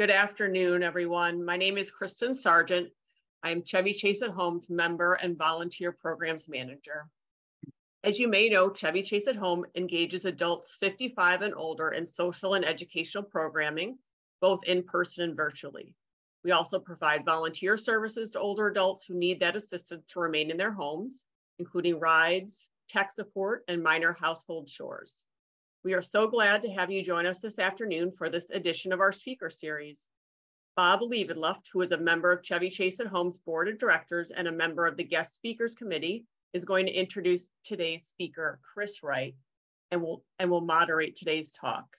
Good afternoon, everyone. My name is Kristen Sargent. I'm Chevy Chase at Home's member and volunteer programs manager. As you may know, Chevy Chase at Home engages adults 55 and older in social and educational programming, both in person and virtually. We also provide volunteer services to older adults who need that assistance to remain in their homes, including rides, tech support, and minor household chores. We are so glad to have you join us this afternoon for this edition of our speaker series. Bob Liebenluft, who is a member of Chevy Chase at Home's board of directors and a member of the guest speakers committee, is going to introduce today's speaker, Chris Wright, and will, and will moderate today's talk.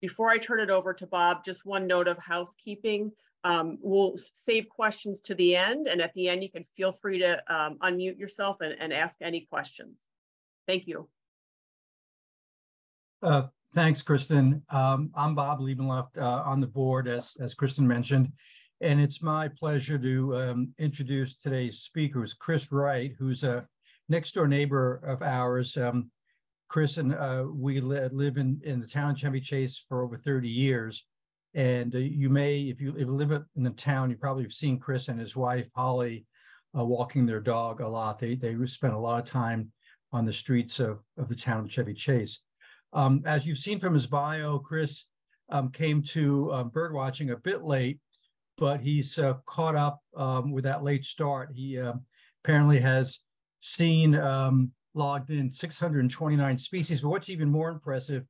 Before I turn it over to Bob, just one note of housekeeping. Um, we'll save questions to the end, and at the end, you can feel free to um, unmute yourself and, and ask any questions. Thank you. Uh, thanks, Kristen. Um, I'm Bob Liebenluft uh, on the board, as, as Kristen mentioned, and it's my pleasure to um, introduce today's speakers, Chris Wright, who's a next door neighbor of ours. Um, Chris and uh, we li live in, in the town of Chevy Chase for over 30 years. And uh, you may, if you, if you live in the town, you probably have seen Chris and his wife, Holly, uh, walking their dog a lot. They, they spend a lot of time on the streets of, of the town of Chevy Chase. Um, as you've seen from his bio, Chris um, came to um, bird watching a bit late, but he's uh, caught up um, with that late start. He uh, apparently has seen um, logged in 629 species, but what's even more impressive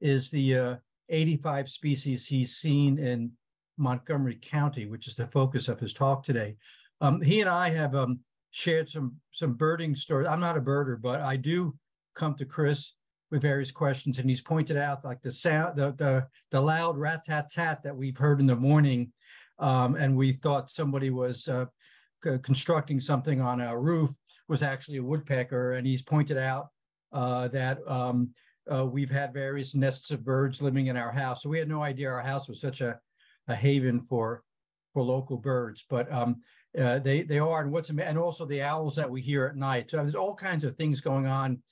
is the uh, 85 species he's seen in Montgomery County, which is the focus of his talk today. He and I have shared some some birding stories. I'm not a birder, but I do come to Chris with various questions, and he's pointed out like the sound, the the, the loud rat tat tat that we've heard in the morning, um, and we thought somebody was uh, constructing something on our roof was actually a woodpecker, and he's pointed out uh, that um, uh, we've had various nests of birds living in our house. So we had no idea our house was such a, a haven for for local birds, but um, uh, they they are. And what's and also the owls that we hear at night. So there's all kinds of things going on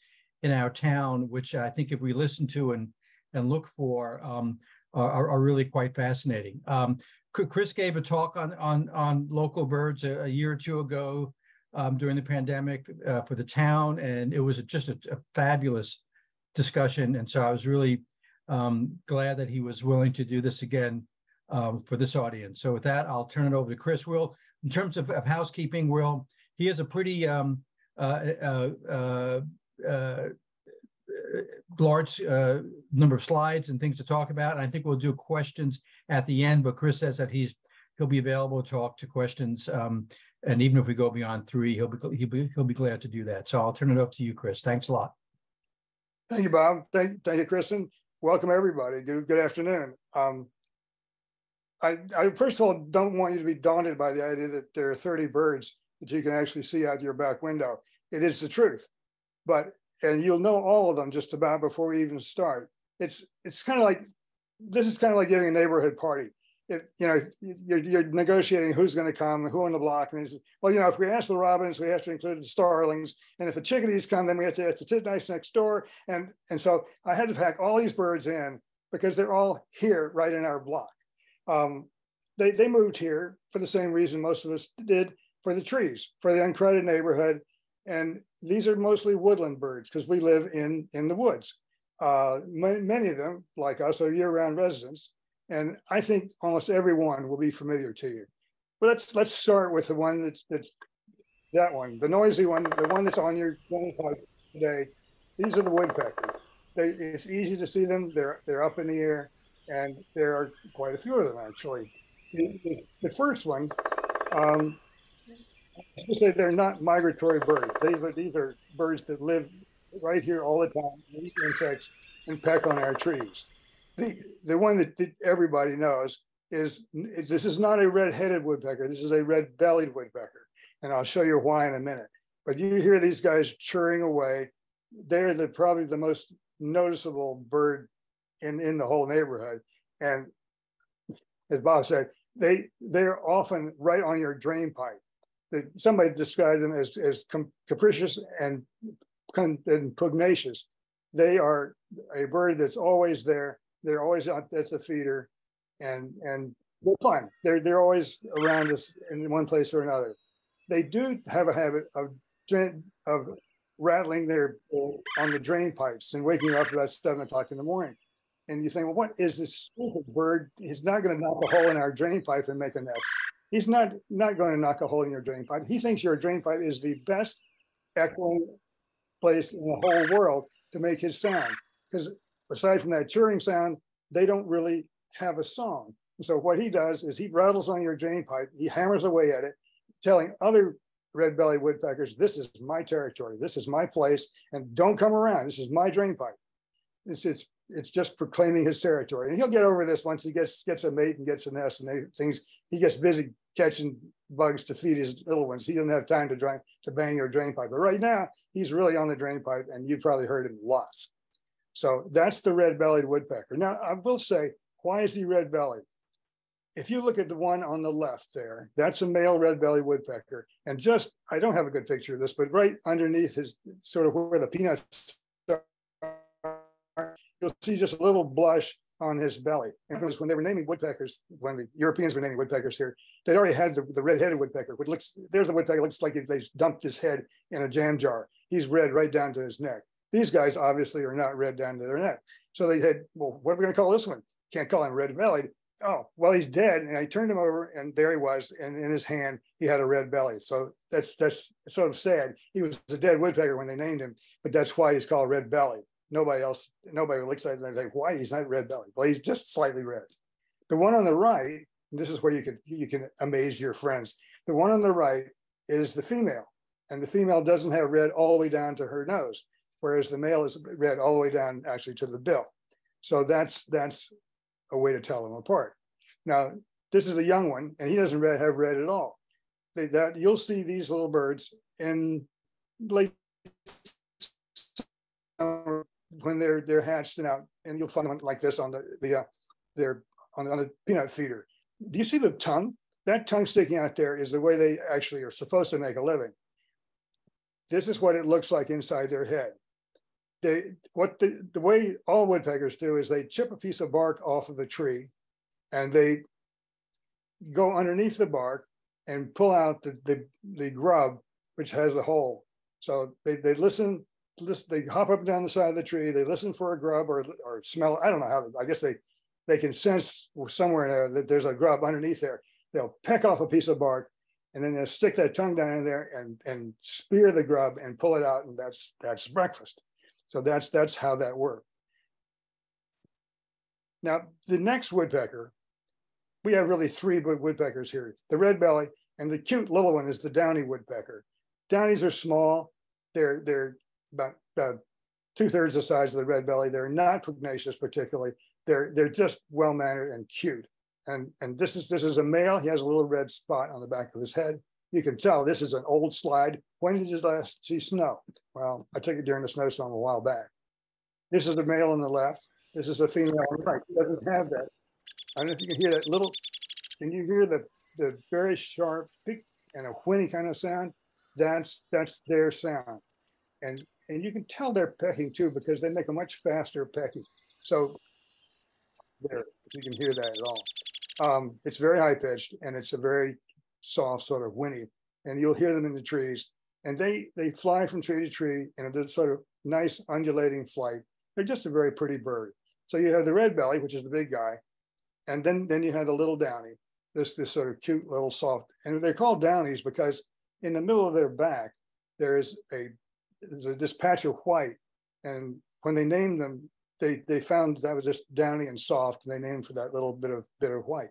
in our town, which I think if we listen to and and look for, um, are, are really quite fascinating. Um, Chris gave a talk on on on local birds a, a year or two ago um, during the pandemic uh, for the town, and it was just a, a, fabulous discussion. And so I was really um, glad that he was willing to do this again um, for this audience. So with that, I'll turn it over to Chris. Will, in terms of, of housekeeping, Will, he has a pretty um, uh, uh, uh large uh, number of slides and things to talk about. And I think we'll do questions at the end, but Chris says that he's he'll be available to talk to questions. Um, and even if we go beyond three, he'll be, he'll be he'll be glad to do that. So I'll turn it over to you, Chris. Thanks a lot. Thank you, Bob. Thank, thank you, Kristen. Welcome, everybody. Good, good afternoon. Um, I, I first of all don't want you to be daunted by the idea that there are 30 birds that you can actually see out your back window. It is the truth, but and you'll know all of them just about before we even start. It's it's kind of like this is kind of like giving a neighborhood party. If you know you're, you're negotiating who's going to come, and who on the block, and well, you know, if we ask the robins, we have to include the starlings, and if the chickadees come, then we have to have the titmice next door, and and so I had to pack all these birds in because they're all here right in our block. Um, they they moved here for the same reason most of us did for the trees, for the uncrowded neighborhood, and these are mostly woodland birds because we live in, in the woods. Uh, many of them, like us, are year-round residents. And I think almost everyone will be familiar to you. But let's let's start with the one that's that's that one, the noisy one, the one that's on your today. These are the woodpeckers. They, it's easy to see them. They're they're up in the air, and there are quite a few of them actually. The, the first one, um, to say they're not migratory birds. These are, these are birds that live right here all the time, eat insects, and peck on our trees. The, the one that everybody knows is, is this is not a red-headed woodpecker. This is a red-bellied woodpecker. And I'll show you why in a minute. But you hear these guys churring away. They're the, probably the most noticeable bird in, in the whole neighborhood. And as Bob said, they, they're often right on your drain pipe somebody described them as, as capricious and, and pugnacious. They are a bird that's always there. They're always out as a feeder, and and they're fine. They're they're always around us in one place or another. They do have a habit of of rattling their on the drain pipes and waking up about seven o'clock in the morning. And you think, well, what is this stupid bird? He's not going to knock a hole in our drain pipe and make a nest. He's not not going to knock a hole in your drain pipe. He thinks your drain pipe is the best echoing place in the whole world to make his sound. Because aside from that churring sound, they don't really have a song. So what he does is he rattles on your drain pipe, he hammers away at it, telling other red-bellied woodpeckers, this is my territory, this is my place, and don't come around, this is my drain pipe. It's, it's, it's just proclaiming his territory. And he'll get over this once he gets, gets a mate and gets a nest and they, things, he gets busy catching bugs to feed his little ones. He doesn't have time to, drain, to bang your drain pipe. But right now, he's really on the drain pipe and you've probably heard him lots. So that's the red-bellied woodpecker. Now, I will say, why is he red-bellied? If you look at the one on the left there, that's a male red-bellied woodpecker. And just, I don't have a good picture of this, but right underneath his sort of where the peanuts you'll see just a little blush on his belly. And when they were naming woodpeckers, when the Europeans were naming woodpeckers here, they'd already had the, the red-headed woodpecker, which looks, there's the woodpecker, looks like they dumped his head in a jam jar. He's red right down to his neck. These guys obviously are not red down to their neck. So they had, well, what are we going to call this one? Can't call him red bellied. Oh, well, he's dead. And I turned him over and there he was. And in his hand, he had a red belly. So that's that's sort of sad. He was a dead woodpecker when they named him, but that's why he's called red belly. Nobody else, nobody looks at it and they say, why he's not red belly? Well, he's just slightly red. The one on the right, this is where you can you can amaze your friends. The one on the right is the female, and the female doesn't have red all the way down to her nose whereas the male is red all the way down actually to the bill. So that's that's a way to tell them apart. Now, this is a young one, and he doesn't red, have red at all. They, that you'll see these little birds in late summer when they're they're hatched and out, and you'll find them like this on the the uh, they're on, on the peanut feeder. Do you see the tongue? That tongue sticking out there is the way they actually are supposed to make a living. This is what it looks like inside their head they what the, the way all woodpeckers do is they chip a piece of bark off of a tree and they go underneath the bark and pull out the, the, the grub which has the hole so they, they listen, listen they hop up and down the side of the tree they listen for a grub or, or smell i don't know how i guess they they can sense somewhere there that there's a grub underneath there they'll peck off a piece of bark and then they'll stick that tongue down in there and and spear the grub and pull it out and that's that's breakfast so that's that's how that worked. Now, the next woodpecker, we have really three woodpeckers here. The red belly and the cute little one is the downy woodpecker. Downies are small. They're they're about, about two-thirds the size of the red belly. They're not pugnacious particularly. They're they're just well-mannered and cute. And and this is this is a male. He has a little red spot on the back of his head you can tell this is an old slide. When did you last see snow? Well, I took it during the snowstorm a while back. This is the male on the left. This is the female on the right. It doesn't have that. I don't know if you can hear that little, can you hear the, the very sharp peak and a whinny kind of sound? That's that's their sound. And and you can tell they're pecking too because they make a much faster pecking. So there, if you can hear that at all. Um, it's very high pitched and it's a very soft sort of whinny, and you'll hear them in the trees. And they they fly from tree to tree in a sort of nice undulating flight. They're just a very pretty bird. So you have the red belly, which is the big guy, and then then you have the little downy, this this sort of cute little soft. And they're called downies because in the middle of their back there is a there's a, this patch of white, and when they named them, they they found that was just downy and soft, and they named for that little bit of bit of white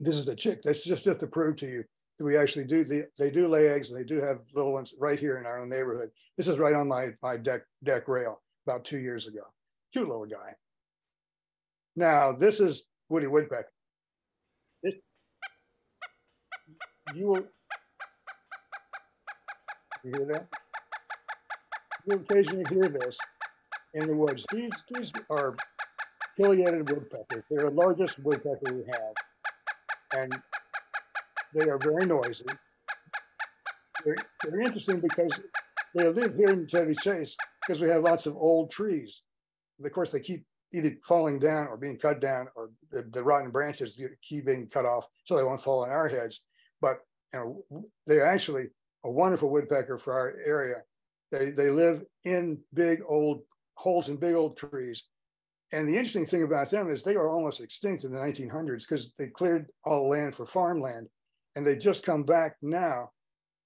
this is the chick. That's just, just to prove to you that we actually do, the, they do lay eggs and they do have little ones right here in our own neighborhood. This is right on my, my deck, deck rail about two years ago. Cute little guy. Now, this is Woody Woodpecker. This, you will, you hear that? You occasionally hear this in the woods. These, these are pileated woodpeckers. They're the largest woodpecker we have and they are very noisy. They're, they're interesting because they live here in Chevy Chase because we have lots of old trees. Of course, they keep either falling down or being cut down or the, the rotten branches keep being cut off so they won't fall on our heads. But you know, they're actually a wonderful woodpecker for our area. They, they live in big old holes in big old trees. And the interesting thing about them is they are almost extinct in the 1900s because they cleared all land for farmland. And they just come back now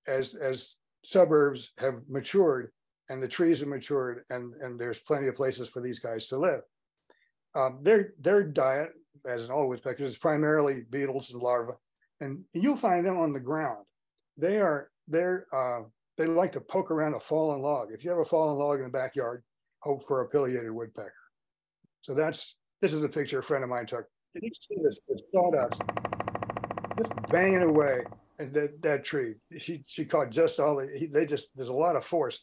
as, as suburbs have matured and the trees have matured and, and there's plenty of places for these guys to live. Um, their, their diet, as in all woodpeckers, is primarily beetles and larvae. And you'll find them on the ground. They are, they're, uh, they like to poke around a fallen log. If you have a fallen log in the backyard, hope for a pileated woodpecker. So that's, this is a picture a friend of mine took. Did you see this, this sawdust just banging away at that, that tree? She, she caught just all, the, they just, there's a lot of force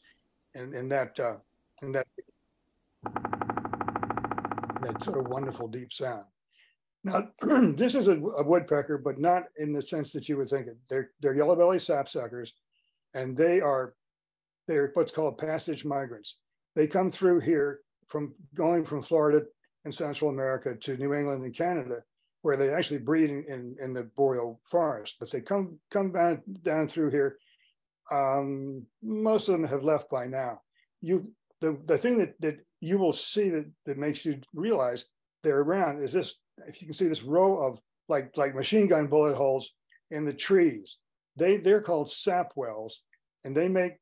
in, in that, uh, in that, that sort of wonderful deep sound. Now, this is a, a, woodpecker, but not in the sense that you would think. They're, they're yellow belly sapsuckers, and they are, they're what's called passage migrants. They come through here from going from Florida and Central America to New England and Canada, where they actually breed in, in, in the boreal forest. But they come come down, down through here. Um, most of them have left by now. You the, the thing that, that you will see that, that makes you realize they're around is this, if you can see this row of like like machine gun bullet holes in the trees. They they're called sap wells, and they make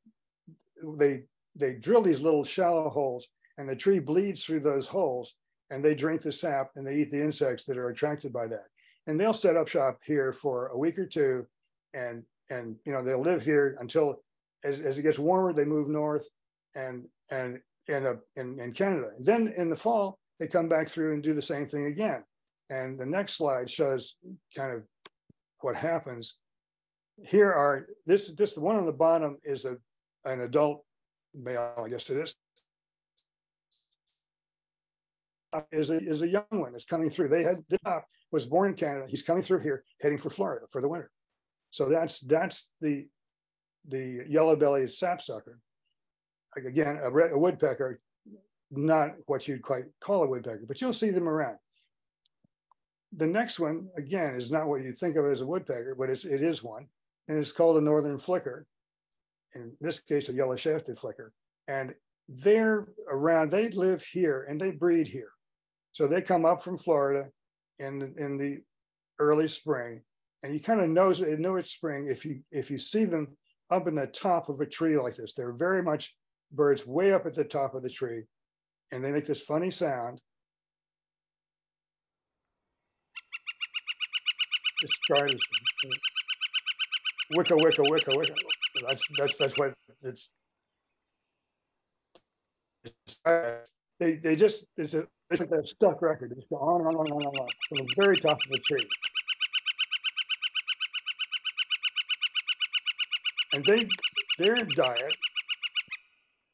they they drill these little shallow holes and the tree bleeds through those holes and they drink the sap and they eat the insects that are attracted by that. And they'll set up shop here for a week or two and and you know they'll live here until as, as it gets warmer they move north and and end up in, in Canada. And then in the fall they come back through and do the same thing again. And the next slide shows kind of what happens. Here are this this the one on the bottom is a an adult male, I guess it is, uh, is a, is a young one that's coming through. They had was born in Canada. He's coming through here, heading for Florida for the winter. So that's that's the the yellow-bellied sapsucker. Again, a, red, a woodpecker, not what you'd quite call a woodpecker, but you'll see them around. The next one, again, is not what you think of as a woodpecker, but it's, it is one, and it's called a northern flicker in this case, a yellow shafted flicker. And they're around, they live here and they breed here. So they come up from Florida in, in the early spring. And you kind of know, know it's spring if you if you see them up in the top of a tree like this. They're very much birds way up at the top of the tree. And they make this funny sound. Wicka, wicka, wicka, wicka. That's that's that's what it's. They they just it's a it's like a stuck record. It's go on and on and on and on from the very top of the tree. And they their diet,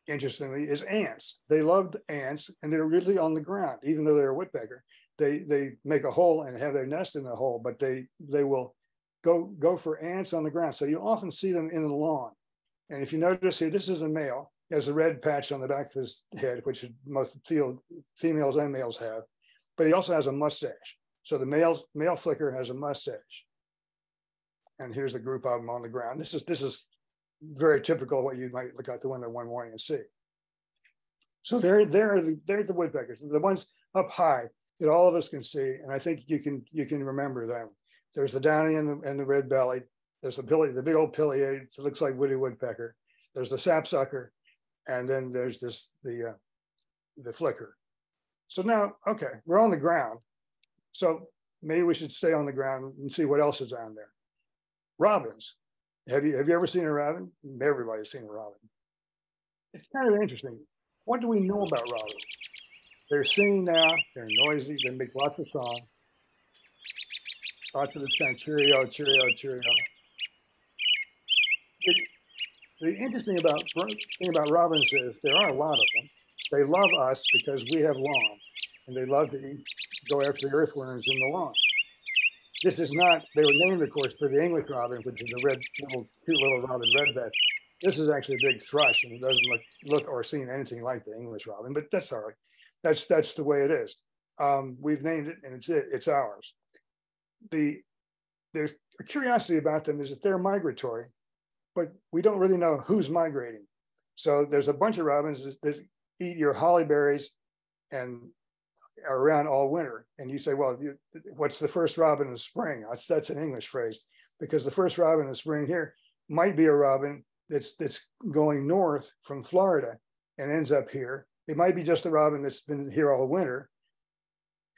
interestingly, is ants. They loved ants, and they're really on the ground, even though they're a woodpecker. They they make a hole and have their nest in the hole, but they they will go, go for ants on the ground. So you often see them in the lawn. And if you notice here, this is a male. He has a red patch on the back of his head, which most field, females and males have. But he also has a mustache. So the male, male flicker has a mustache. And here's the group of them on the ground. This is, this is very typical of what you might look out the window one morning and see. So they're, they're, the, they're the woodpeckers, the ones up high that all of us can see. And I think you can, you can remember them. There's the downy and the, and the red bellied. There's the pili, the big old pileated, it looks like woody woodpecker. There's the sapsucker, and then there's this the uh, the flicker. So now, okay, we're on the ground. So maybe we should stay on the ground and see what else is down there. Robins. Have you have you ever seen a robin? Everybody's seen a robin. It's kind of interesting. What do we know about robins? They're singing now. They're noisy. They make lots of song. Of this kind of cheerio, cheerio, cheerio. It, the interesting about thing about robins is there are a lot of them. They love us because we have lawn, and they love to eat, go after the earthworms in the lawn. This is not. They were named, of course, for the English robin, which is a red, little, cute little robin redbreast. This is actually a big thrush, and it doesn't look look or seem anything like the English robin, but that's all right. That's that's the way it is. Um, we've named it, and it's it. It's ours. The there's a curiosity about them is that they're migratory, but we don't really know who's migrating. So there's a bunch of robins that, eat your holly berries and are around all winter. And you say, well, you, what's the first robin in the spring? That's, that's an English phrase because the first robin in the spring here might be a robin that's that's going north from Florida and ends up here. It might be just a robin that's been here all winter,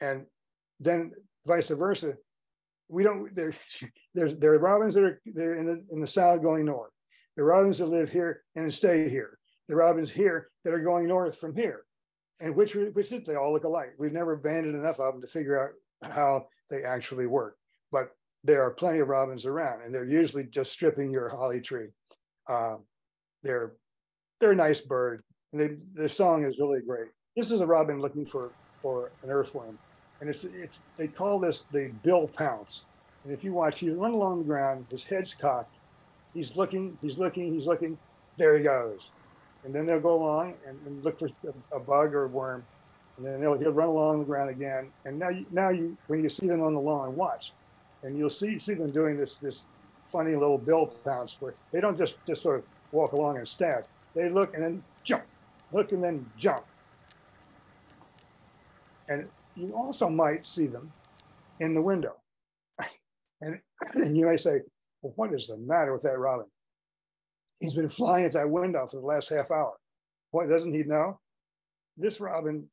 and then vice versa. We don't. There, there's there are robins that are they're in the in the south going north. The robins that live here and stay here. The robins here that are going north from here, and which which is they all look alike. We've never banded enough of them to figure out how they actually work. But there are plenty of robins around, and they're usually just stripping your holly tree. Uh, they're they're a nice bird, and they, their song is really great. This is a robin looking for for an earthworm, and it's it's they call this the bill pounce. And if you watch, he run along the ground, his head's cocked, he's looking, he's looking, he's looking. There he goes, and then they'll go along and, and look for a, bug or a worm, and then he'll, he'll run along the ground again. And now, you, now you when you see them on the lawn, watch and you'll see see them doing this this funny little bill pounce where they don't just just sort of walk along and stack. They look and then jump, look and then jump. And you also might see them in the window. and, and you may say, well, what is the matter with that robin? He's been flying at that window for the last half hour. What doesn't he know? This robin,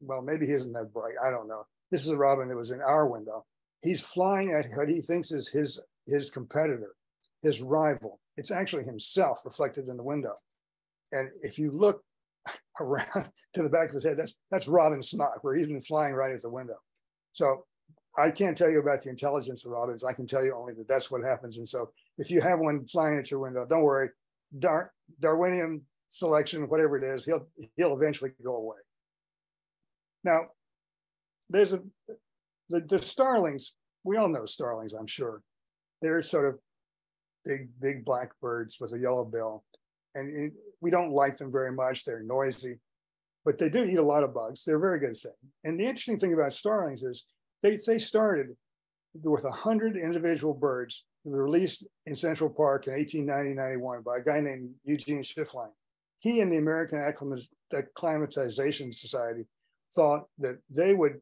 well, maybe he isn't that bright. I don't know. This is a robin that was in our window he's flying at what he thinks is his his competitor, his rival. It's actually himself reflected in the window. And if you look around to the back of his head, that's that's Robin Snock, where he's been flying right at the window. So I can't tell you about the intelligence of robins. I can tell you only that that's what happens. And so if you have one flying at your window, don't worry. Dar- Darwinian selection, whatever it is, he'll he'll eventually go away. Now, there's a the, the starlings, we all know starlings, I'm sure. They're sort of big, big black birds with a yellow bill. And we don't like them very much. They're noisy, but they do eat a lot of bugs. They're a very good thing. And the interesting thing about starlings is they, they started with 100 individual birds were released in Central Park in 1890-91 by a guy named Eugene Schieffelin. He and the American Acclimatization Society thought that they would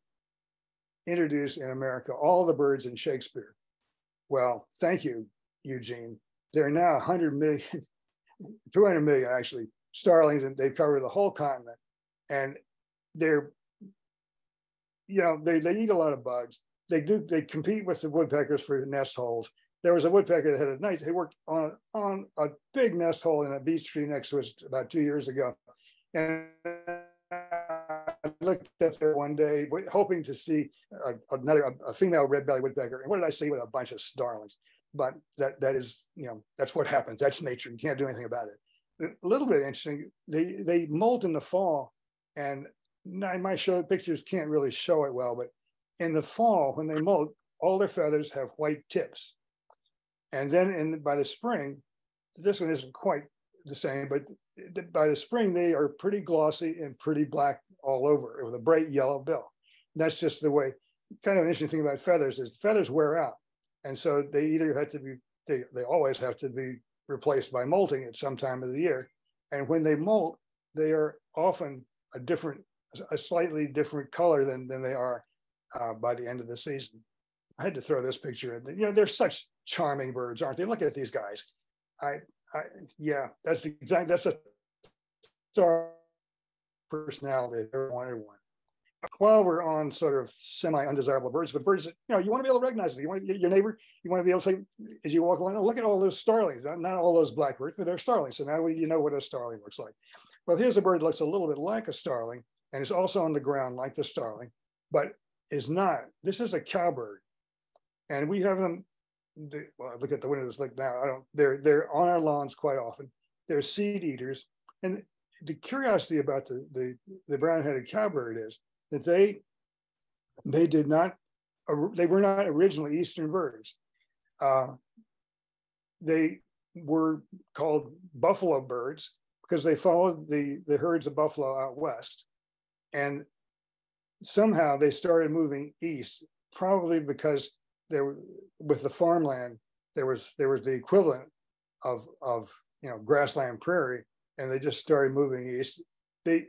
introduce in America all the birds in Shakespeare. Well, thank you, Eugene. There are now 100 million, 200 million actually, starlings, and they cover the whole continent. And they're, you know, they, they eat a lot of bugs. They do, they compete with the woodpeckers for nest holes. There was a woodpecker that had a nice, he worked on, on a big nest hole in a beech tree next to us about two years ago. And I looked up there one day, hoping to see a, another a female red-bellied woodpecker. And what did I see with a bunch of starlings? But that that is, you know, that's what happens. That's nature. You can't do anything about it. A little bit interesting. They they molt in the fall, and my show pictures can't really show it well, but in the fall when they molt, all their feathers have white tips, and then in by the spring, this one isn't quite the same, but by the spring they are pretty glossy and pretty black all over with a bright yellow bill. And that's just the way. Kind of an interesting thing about feathers is feathers wear out, and so they either have to be they they always have to be replaced by molting at some time of the year. And when they molt, they are often a different, a slightly different color than than they are uh, by the end of the season. I had to throw this picture in. You know, they're such charming birds, aren't they? Look at these guys. I, I yeah, that's exactly that's a star personality. Every wanted one. While we're on sort of semi-undesirable birds, but birds, you know, you want to be able to recognize them. You want your neighbor, you want to be able to say, as you walk along, oh, look at all those starlings. Not all those blackbirds, but they're starlings. So now you know what a starling looks like. Well, here's a bird that looks a little bit like a starling, and is also on the ground like the starling, but is not. This is a cowbird, and we have them. They, well, look at the windows like now. I don't. They're they're on our lawns quite often. They're seed eaters, and the curiosity about the, the, the brown-headed cowbird is that they they did not they were not originally eastern birds. Uh, they were called buffalo birds because they followed the, the herds of buffalo out west. And somehow they started moving east, probably because there with the farmland, there was there was the equivalent of of you know grassland prairie, and they just started moving east. They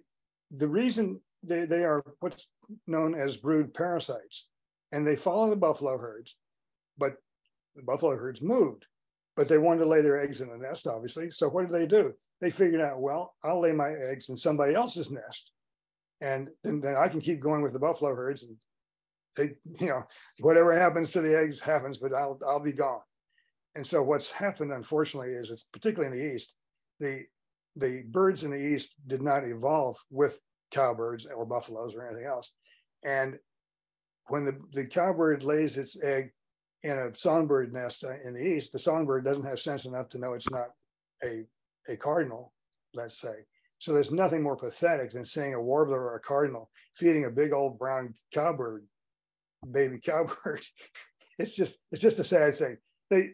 the reason they, they are what's known as brood parasites, and they follow the buffalo herds, but the buffalo herds moved, but they wanted to lay their eggs in the nest, obviously. So what did they do? They figured out, well, I'll lay my eggs in somebody else's nest and then, then I can keep going with the buffalo herds and they, you know, whatever happens to the eggs happens, but I'll I'll be gone. And so what's happened, unfortunately, is it's particularly in the east, the the birds in the east did not evolve with cowbirds or buffaloes or anything else. And when the, the cowbird lays its egg in a songbird nest in the east, the songbird doesn't have sense enough to know it's not a, a cardinal, let's say. So there's nothing more pathetic than seeing a warbler or a cardinal feeding a big old brown cowbird, baby cowbird. it's just it's just a sad thing. They,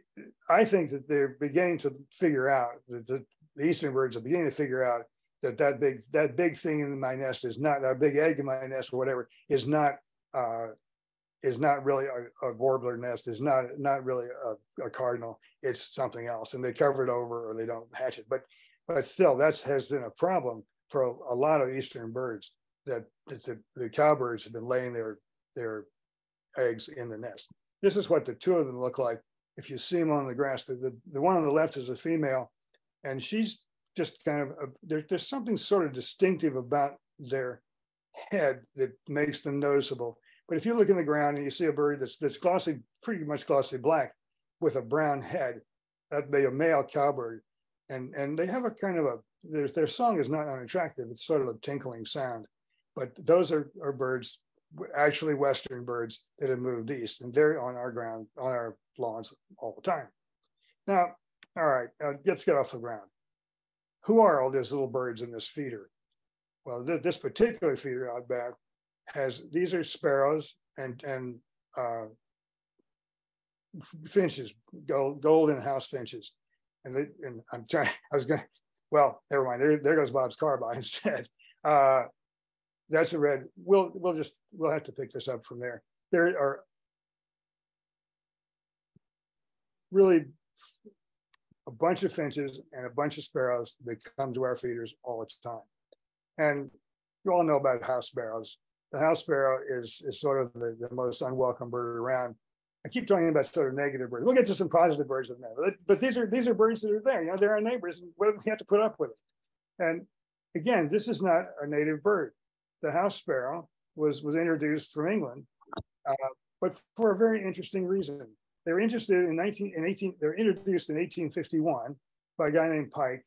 I think that they're beginning to figure out that the, the eastern birds are beginning to figure out that that big that big thing in my nest is not that big egg in my nest or whatever is not uh, is not really a, a, warbler nest is not not really a, a, cardinal it's something else and they cover it over or they don't hatch it but but still, that has been a problem for a, a lot of eastern birds that, that the, the cowbirds have been laying their their eggs in the nest. This is what the two of them look like. If you see them on the grass, the, the, the one on the left is a female, and she's just kind of, a, there, there's something sort of distinctive about their head that makes them noticeable. But if you look in the ground and you see a bird that's, that's glossy, pretty much glossy black with a brown head, that'd be a male cowbird. And and they have a kind of a their, their song is not unattractive. It's sort of a tinkling sound. But those are, are birds actually western birds that have moved east and they're on our ground on our lawns all the time. Now all right uh, let's get off the ground who are all these little birds in this feeder well th- this particular feeder out back has these are sparrows and and uh, finches gold, golden house finches and, they, and I'm trying, I was going to, well, never mind. There, there goes Bob's car by instead. Uh, that's a red. We'll, we'll just, we'll have to pick this up from there. There are really a bunch of finches and a bunch of sparrows that come to our feeders all the time. And you all know about house sparrows. The house sparrow is, is sort of the, the most unwelcome bird around. I keep talking about sort of negative birds. We'll get to some positive birds in a minute, but these are these are birds that are there. You know, they're our neighbors, and we have to put up with it. And again, this is not a native bird. The house sparrow was was introduced from England, uh, but for a very interesting reason. They were interested in 19 in 18. They introduced in 1851 by a guy named Pike,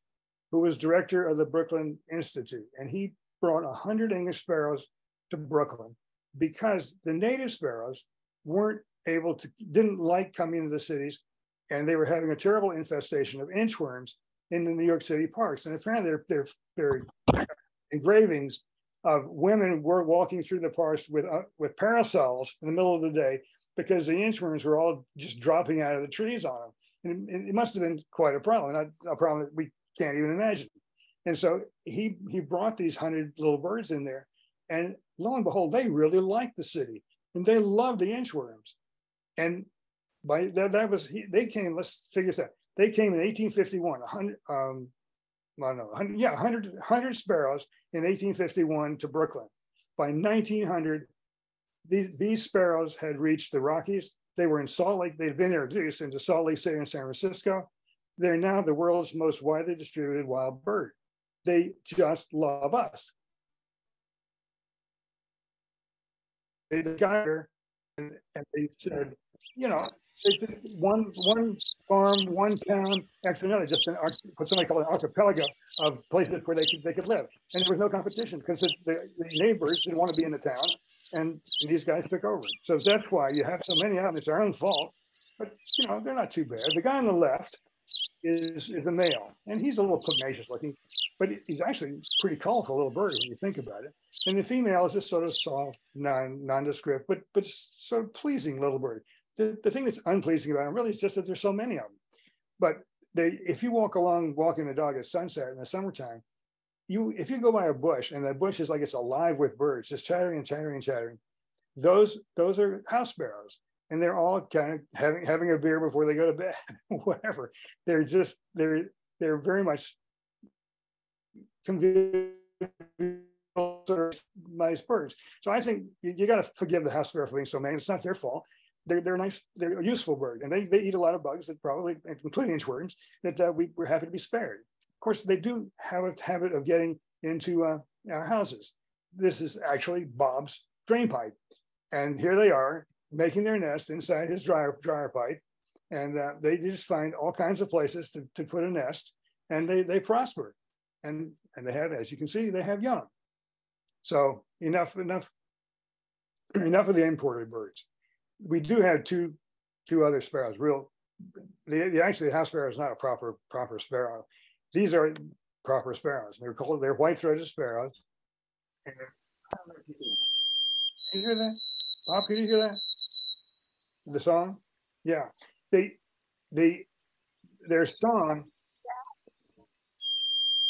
who was director of the Brooklyn Institute, and he brought 100 English sparrows to Brooklyn because the native sparrows weren't able to didn't like coming into the cities, and they were having a terrible infestation of inchworms in the New York City parks. And apparently, they're they're, they're engravings of women were walking through the parks with uh, with parasols in the middle of the day because the inchworms were all just dropping out of the trees on them. And it, must have been quite a problem, not a problem that we can't even imagine. And so he he brought these hundred little birds in there, and lo and behold, they really liked the city and they loved the inchworms. And by that, that was, he, they came, let's figure this out. They came in 1851, 100, um, well, no, 100, yeah, 100, 100 sparrows in 1851 to Brooklyn. By 1900, these, these sparrows had reached the Rockies. They were in Salt Lake, they'd been introduced into Salt Lake City and San Francisco. They're now the world's most widely distributed wild bird. They just love us. They got here and, and they said, you know, one one farm, one town after another, just an what somebody called an archipelago of places where they could they could live, and there was no competition because the, the, neighbors didn't want to be in the town, and, these guys took over. So that's why you have so many of them. It's their own fault, but you know they're not too bad. The guy on the left is is a male, and he's a little pugnacious looking, but he's actually pretty colorful little bird when you think about it. And the female is just sort of soft, non nondescript, but but sort of pleasing little bird. The, the thing that's unpleasing about them really is just that there's so many of them. But they, if you walk along walking the dog at sunset in the summertime, you if you go by a bush and the bush is like it's alive with birds, just chattering and chattering and chattering, those those are house sparrows, and they're all kind of having having a beer before they go to bed, whatever. They're just they're they're very much convivial sort of nice birds. So I think you, you got to forgive the house sparrow for being so many. It's not their fault. They're, they're nice, they're a useful bird, and they, they eat a lot of bugs that probably, including inchworms, that uh, we, we're happy to be spared. Of course, they do have a habit of getting into uh, our houses. This is actually Bob's drain pipe. And here they are making their nest inside his dryer, dryer pipe. And uh, they just find all kinds of places to, to put a nest and they, they prosper. And, and they have, as you can see, they have young. So enough, enough, enough of the imported birds. We do have two, two other sparrows. Real, the, the actually the house sparrow is not a proper proper sparrow. These are proper sparrows. They're called they're white-throated sparrows. And you hear that? Bob, can you hear that? The song? Yeah. They, they, their song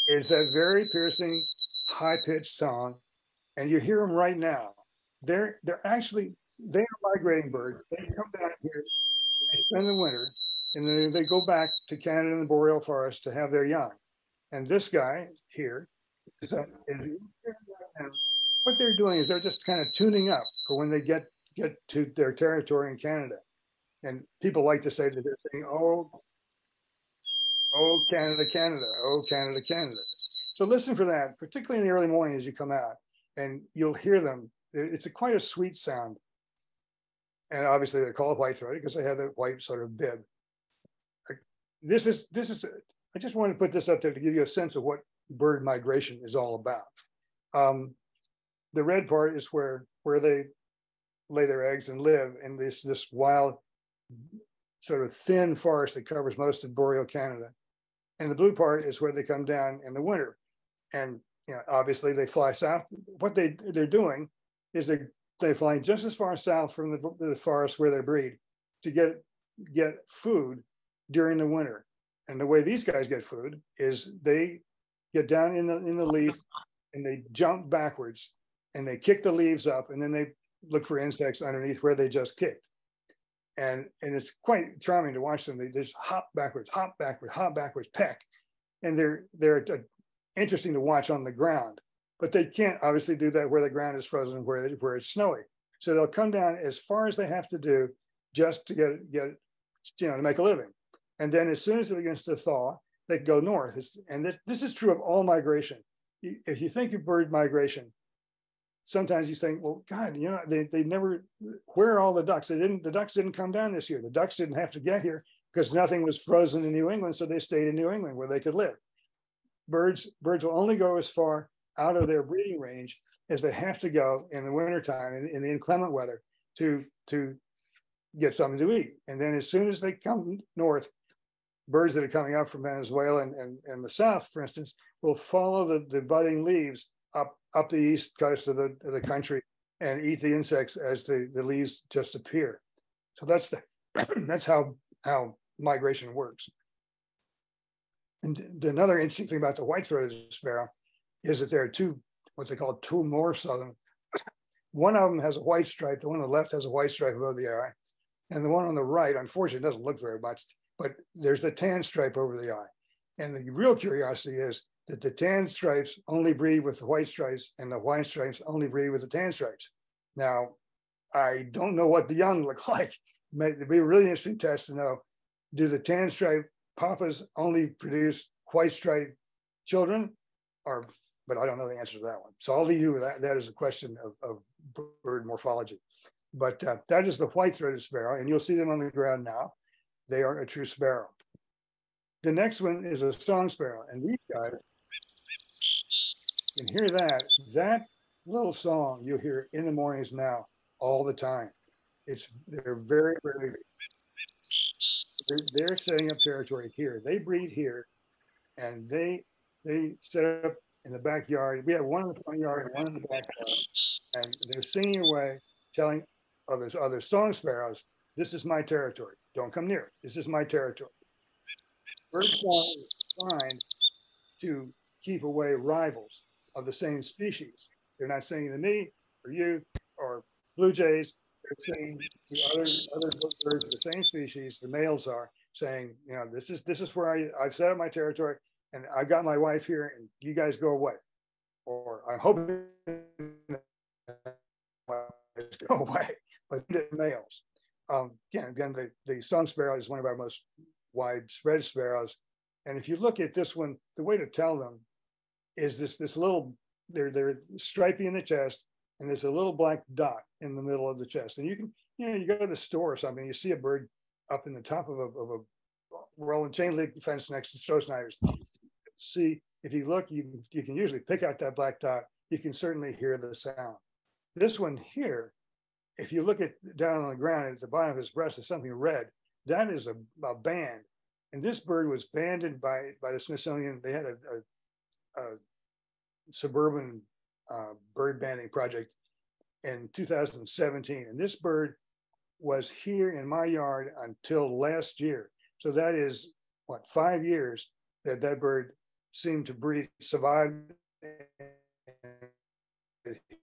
is a very piercing, high-pitched song and you hear them right now. They're they're actually they are migrating birds. They come down here, they spend the winter, and then they go back to Canada and the boreal forest to have their young. And this guy here is, a, is what they're doing is they're just kind of tuning up for when they get get to their territory in Canada. And people like to say that they're saying, "Oh, oh Canada, Canada, oh Canada, Canada." So listen for that, particularly in the early morning as you come out and you'll hear them. It's a quite a sweet sound. And obviously they're called white throated because they have that white sort of bib. This is, this is, I just wanted to put this up there to give you a sense of what bird migration is all about. Um, the red part is where, where they lay their eggs and live in this, this wild sort of thin forest that covers most of boreal Canada. And the blue part is where they come down in the winter. And you know, obviously they fly south. What they they're doing is they they fly just as far south from the, the forest where they breed to get get food during the winter. And the way these guys get food is they get down in the in the leaf and they jump backwards and they kick the leaves up and then they look for insects underneath where they just kicked. And and it's quite charming to watch them. They just hop backwards, hop backwards, hop backwards, peck. And they're they're uh, interesting to watch on the ground. But they can't obviously do that where the ground is frozen, where, where it's snowy. So they'll come down as far as they have to do just to get, get you know, to make a living. And then as soon as it begins to thaw, they go north. It's, and this, this is true of all migration. If you think of bird migration, sometimes you think, well, God, you know, they, they never, where are all the ducks? They didn't, the ducks didn't come down this year. The ducks didn't have to get here because nothing was frozen in New England. So they stayed in New England where they could live birds birds will only go as far out of their breeding range as they have to go in the wintertime in, in the inclement weather to to get something to eat. And then as soon as they come north, birds that are coming up from Venezuela and, and, and the south, for instance, will follow the, the budding leaves up up the east coast of the, of the country and eat the insects as the, the leaves just appear. So that's the that's how how migration works. And another interesting thing about the white-throated sparrow is that there are two, what they call two morphs of them. One of them has a white stripe. The one on the left has a white stripe above the eye. And the one on the right, unfortunately, doesn't look very much, but there's the tan stripe over the eye. And the real curiosity is that the tan stripes only breed with the white stripes and the white stripes only breed with the tan stripes. Now, I don't know what the young look like. It'd be a really interesting test to know, do the tan stripe papas only produce white stripe children, or but I don't know the answer to that one. So I'll leave you with that. That is a question of, of bird morphology. But uh, that is the white-throated sparrow, and you'll see them on the ground now. They are a true sparrow. The next one is a song sparrow, and these guys can hear that. That little song you hear in the mornings now all the time. It's they're very, very they're, they're setting up territory here. They breed here, and they they set up in the backyard. We have one in the front yard and one in the backyard, and they're singing away, telling others other song sparrows, "This is my territory. Don't come near. This is my territory." Bird song is designed to keep away rivals of the same species. They're not saying to me or you or blue jays. They're saying the other other birds of the same species, the males are saying, you know, this is this is where I I've set up my territory and I've got my wife here, and you guys go away. Or I'm hoping go away, but males. Um, again, again, the, the song sparrow is one of our most widespread sparrows. And if you look at this one, the way to tell them is this this little they're they're stripy in the chest, and there's a little black dot in the middle of the chest. And you can, you know, you go to the store or something, you see a bird up in the top of a, of a rolling chain link fence next to Strosnider's. See, if you look, you, you can usually pick out that black dot. You can certainly hear the sound. This one here, if you look at down on the ground at the bottom of his breast, there's something red. That is a, a band. And this bird was banded by, by the Smithsonian. They had a, a, a suburban uh, bird banding project in 2017. And this bird was here in my yard until last year. So that is what, five years that that bird seemed to breed, survive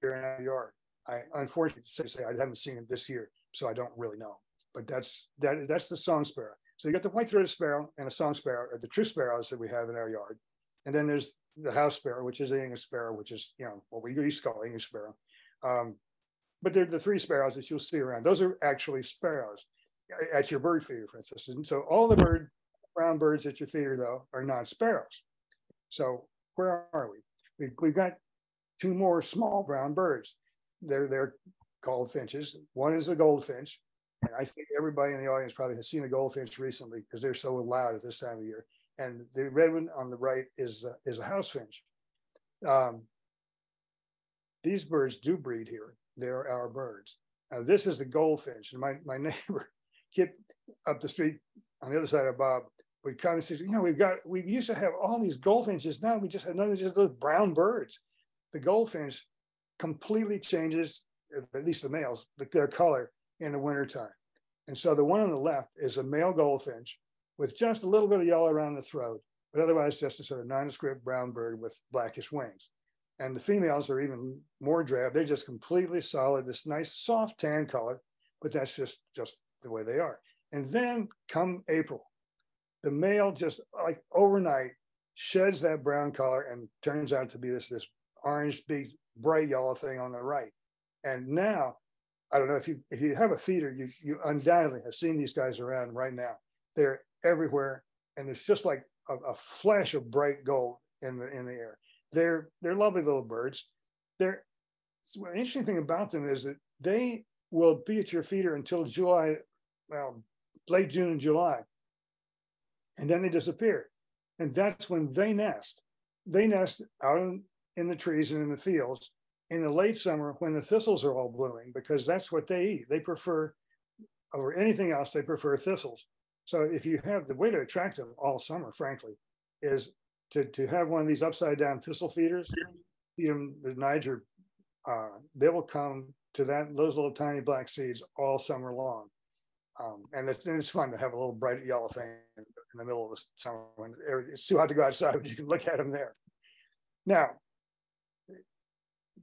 here in our yard. I unfortunately say I haven't seen him this year, so I don't really know. But that's that that's the song sparrow. So you got the white-throated sparrow and a song sparrow, or the true sparrows that we have in our yard. And then there's the house sparrow, which is the English sparrow, which is you know what we used to call English sparrow. Um, but they're the three sparrows that you'll see around. Those are actually sparrows at your bird feeder, for instance. And so all the bird brown birds at your feeder, though, are not sparrows. So where are we? we we've got two more small brown birds. They're they're called finches. One is a goldfinch, and I think everybody in the audience probably has seen a goldfinch recently because they're so loud at this time of year. And the red one on the right is uh, is a house finch. Um, these birds do breed here. They're our birds. Now this is the goldfinch, and my my neighbor Kip up the street on the other side of Bob would come and say, you know, we've got we used to have all these goldfinches. Now we just have none of just those brown birds. The goldfinch completely changes, at least the males, their color in the wintertime. And so the one on the left is a male goldfinch with just a little bit of yellow around the throat, but otherwise just a sort of nondescript brown bird with blackish wings. And the females are even more drab. They're just completely solid, this nice soft tan color, but that's just, just the way they are. And then come April, the male just like overnight sheds that brown color and turns out to be this, this orange, big, bright yellow thing on the right. And now, I don't know if you if you have a feeder, you you undoubtedly have seen these guys around right now. They're everywhere, and it's just like a, a flash of bright gold in the in the air. They're they're lovely little birds. They're so the interesting thing about them is that they will be at your feeder until July, well, late June and July, and then they disappear, and that's when they nest. They nest out in, in the trees and in the fields in the late summer when the thistles are all blooming because that's what they eat. They prefer over anything else. They prefer thistles. So if you have the way to attract them all summer, frankly, is to, to have one of these upside down thistle feeders, feed them the Niger, uh, they will come to that those little tiny black seeds all summer long. Um, and it's, and it's fun to have a little bright yellow thing in the middle of the summer when it's too hot to go outside, but you can look at them there. Now,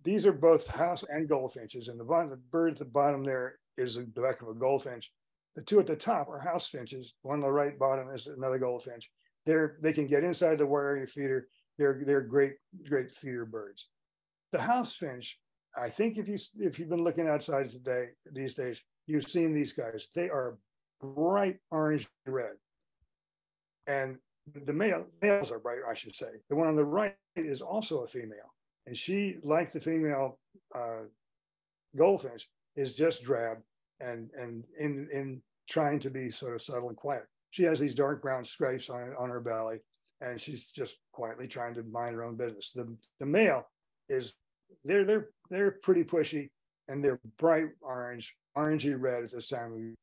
these are both house and goldfinches, and the, bottom, the bird at the bottom there is the back of a goldfinch. The two at the top are house finches. One on the right bottom is another goldfinch. They're they can get inside the wire feeder. They're they're great great feeder birds. The house finch, I think if you if you've been looking outside today these days, you've seen these guys. They are bright orange red, and the male males are bright. I should say the one on the right is also a female, and she, like the female uh, goldfinch, is just drab and and in in trying to be sort of subtle and quiet. She has these dark brown stripes on on her belly, and she's just quietly trying to mind her own business. The the male is they're they're they're pretty pushy and they're bright orange, orangey red at this time.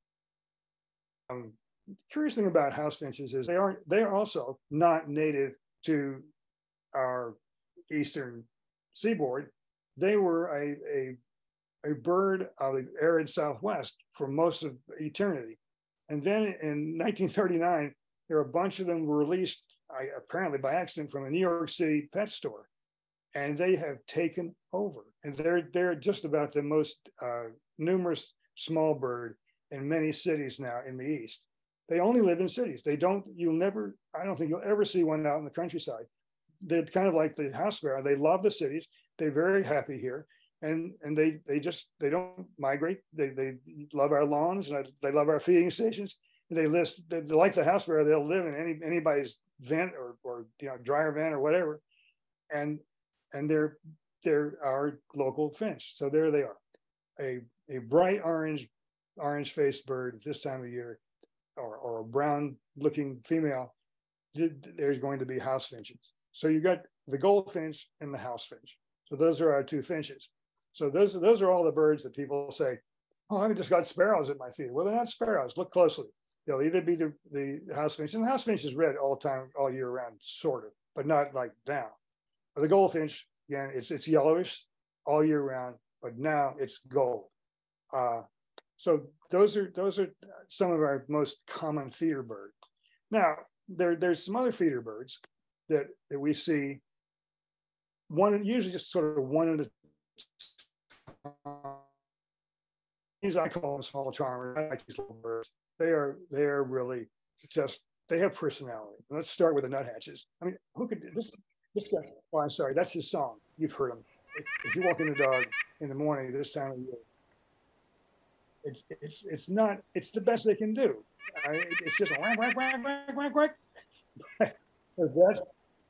Um, the curious thing about house finches is they aren't they are also not native to our eastern seaboard. They were a, a a bird of the arid Southwest for most of eternity. And then in 1939, there were a bunch of them were released I, apparently by accident from a New York City pet store, and they have taken over. And they're they're just about the most uh, numerous small bird in many cities now in the East. They only live in cities. They don't. You'll never. I don't think you'll ever see one out in the countryside. They're kind of like the house sparrow. They love the cities. They're very happy here, and and they they just they don't migrate. They they love our lawns and they love our feeding stations. They list they like the house sparrow. They'll live in any anybody's vent or or you know dryer vent or whatever, and and they're they're our local finch. So there they are, a a bright orange orange faced bird at this time of year, or or a brown looking female. There's going to be house finches. So you got the goldfinch and the house finch. So those are our two finches. So those those are all the birds that people say, "Oh, I just got sparrows at my feet." Well, they're not sparrows. Look closely. They'll either be the, the house finch, and the house finch is red all the time, all year round, sort of, but not like now. But the goldfinch, again, it's it's yellowish all year round, but now it's gold. Uh, so those are those are some of our most common feeder birds. Now there there's some other feeder birds that that we see. One usually just sort of one at a these I call them small charmers. I like these little birds. They are they are really just they have personality. Let's start with the nuthatches. I mean, who could this this guy? Oh, I'm sorry, that's his song. You've heard him. If you walk in the dog in the morning this time of year, it's it's it's not it's the best they can do. It's just whack whack whack whack whack whack. that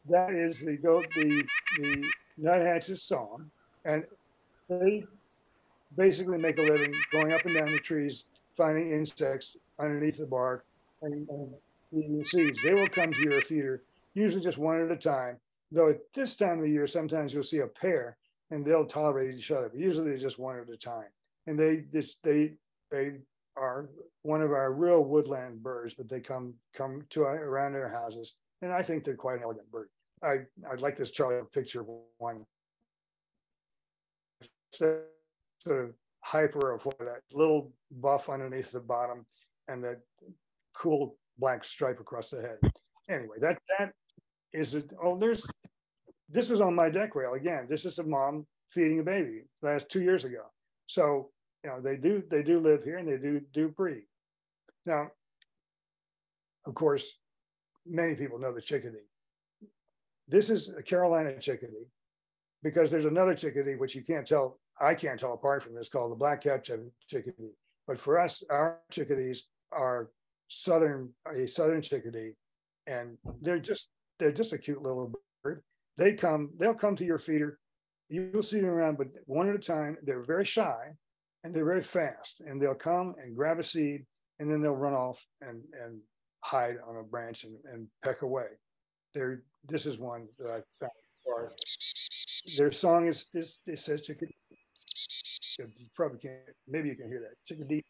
that is the go the the nuthatch's song, and they basically make a living going up and down the trees, finding insects underneath the bark, and, and feeding seeds. They will come to your feeder, usually just one at a time. Though at this time of the year, sometimes you'll see a pair, and they'll tolerate each other. But usually, they're just one at a time, and they just they they are one of our real woodland birds, but they come come to around our houses, and I think they're quite an elegant bird. I I'd like this Charlie picture of one sort of hyper of what that little buff underneath the bottom and that cool black stripe across the head. Anyway, that that is it. Oh, there's this was on my deck rail again. This is a mom feeding a baby last two years ago. So you know they do they do live here and they do do breed. Now, of course, many people know the chickadee. This is a Carolina chickadee because there's another chickadee which you can't tell I can't tell apart from this called the black cap chickadee. But for us, our chickadees are southern a southern chickadee, and they're just they're just a cute little bird. They come they'll come to your feeder. You'll see them around, but one at a time. They're very shy, and they're very fast. And they'll come and grab a seed, and then they'll run off and and hide on a branch and, and peck away. They're this is one that I found. Their song is this. It says chickadee you probably can't, maybe you can hear that. Chicken deep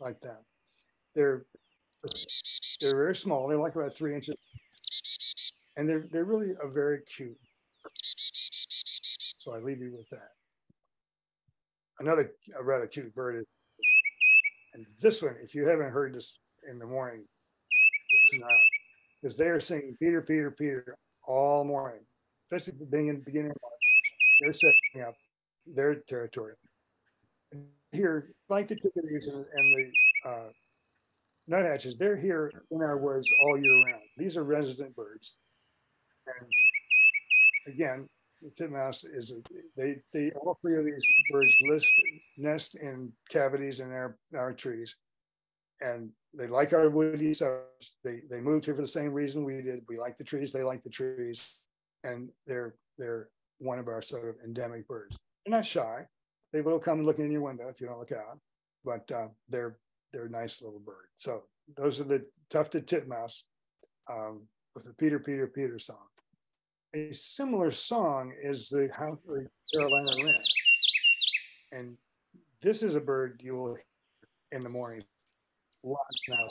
like that. They're they're very small. They're like about three inches, and they're they're really a very cute. So I leave you with that. Another rather cute bird is, and this one, if you haven't heard this in the morning, listen out, because they are singing Peter, Peter, Peter all morning, especially the beginning, beginning of March. They're setting up their territory. Here, like the chickadees and, and the uh, nuthatches, they're here in our woods all year round. These are resident birds. And again, the titmouse is a, they they all three of these birds list nest in cavities in our our trees, and they like our woody suburbs. They they moved here for the same reason we did. We like the trees. They like the trees, and they're they're one of our sort of endemic birds. They're not shy. They will come looking in your window if you don't look out, but uh, they're they're a nice little bird. So those are the tufted titmouse um, with the Peter Peter Peter song. A similar song is the Carolina wren, and this is a bird you will hear in the morning lots now.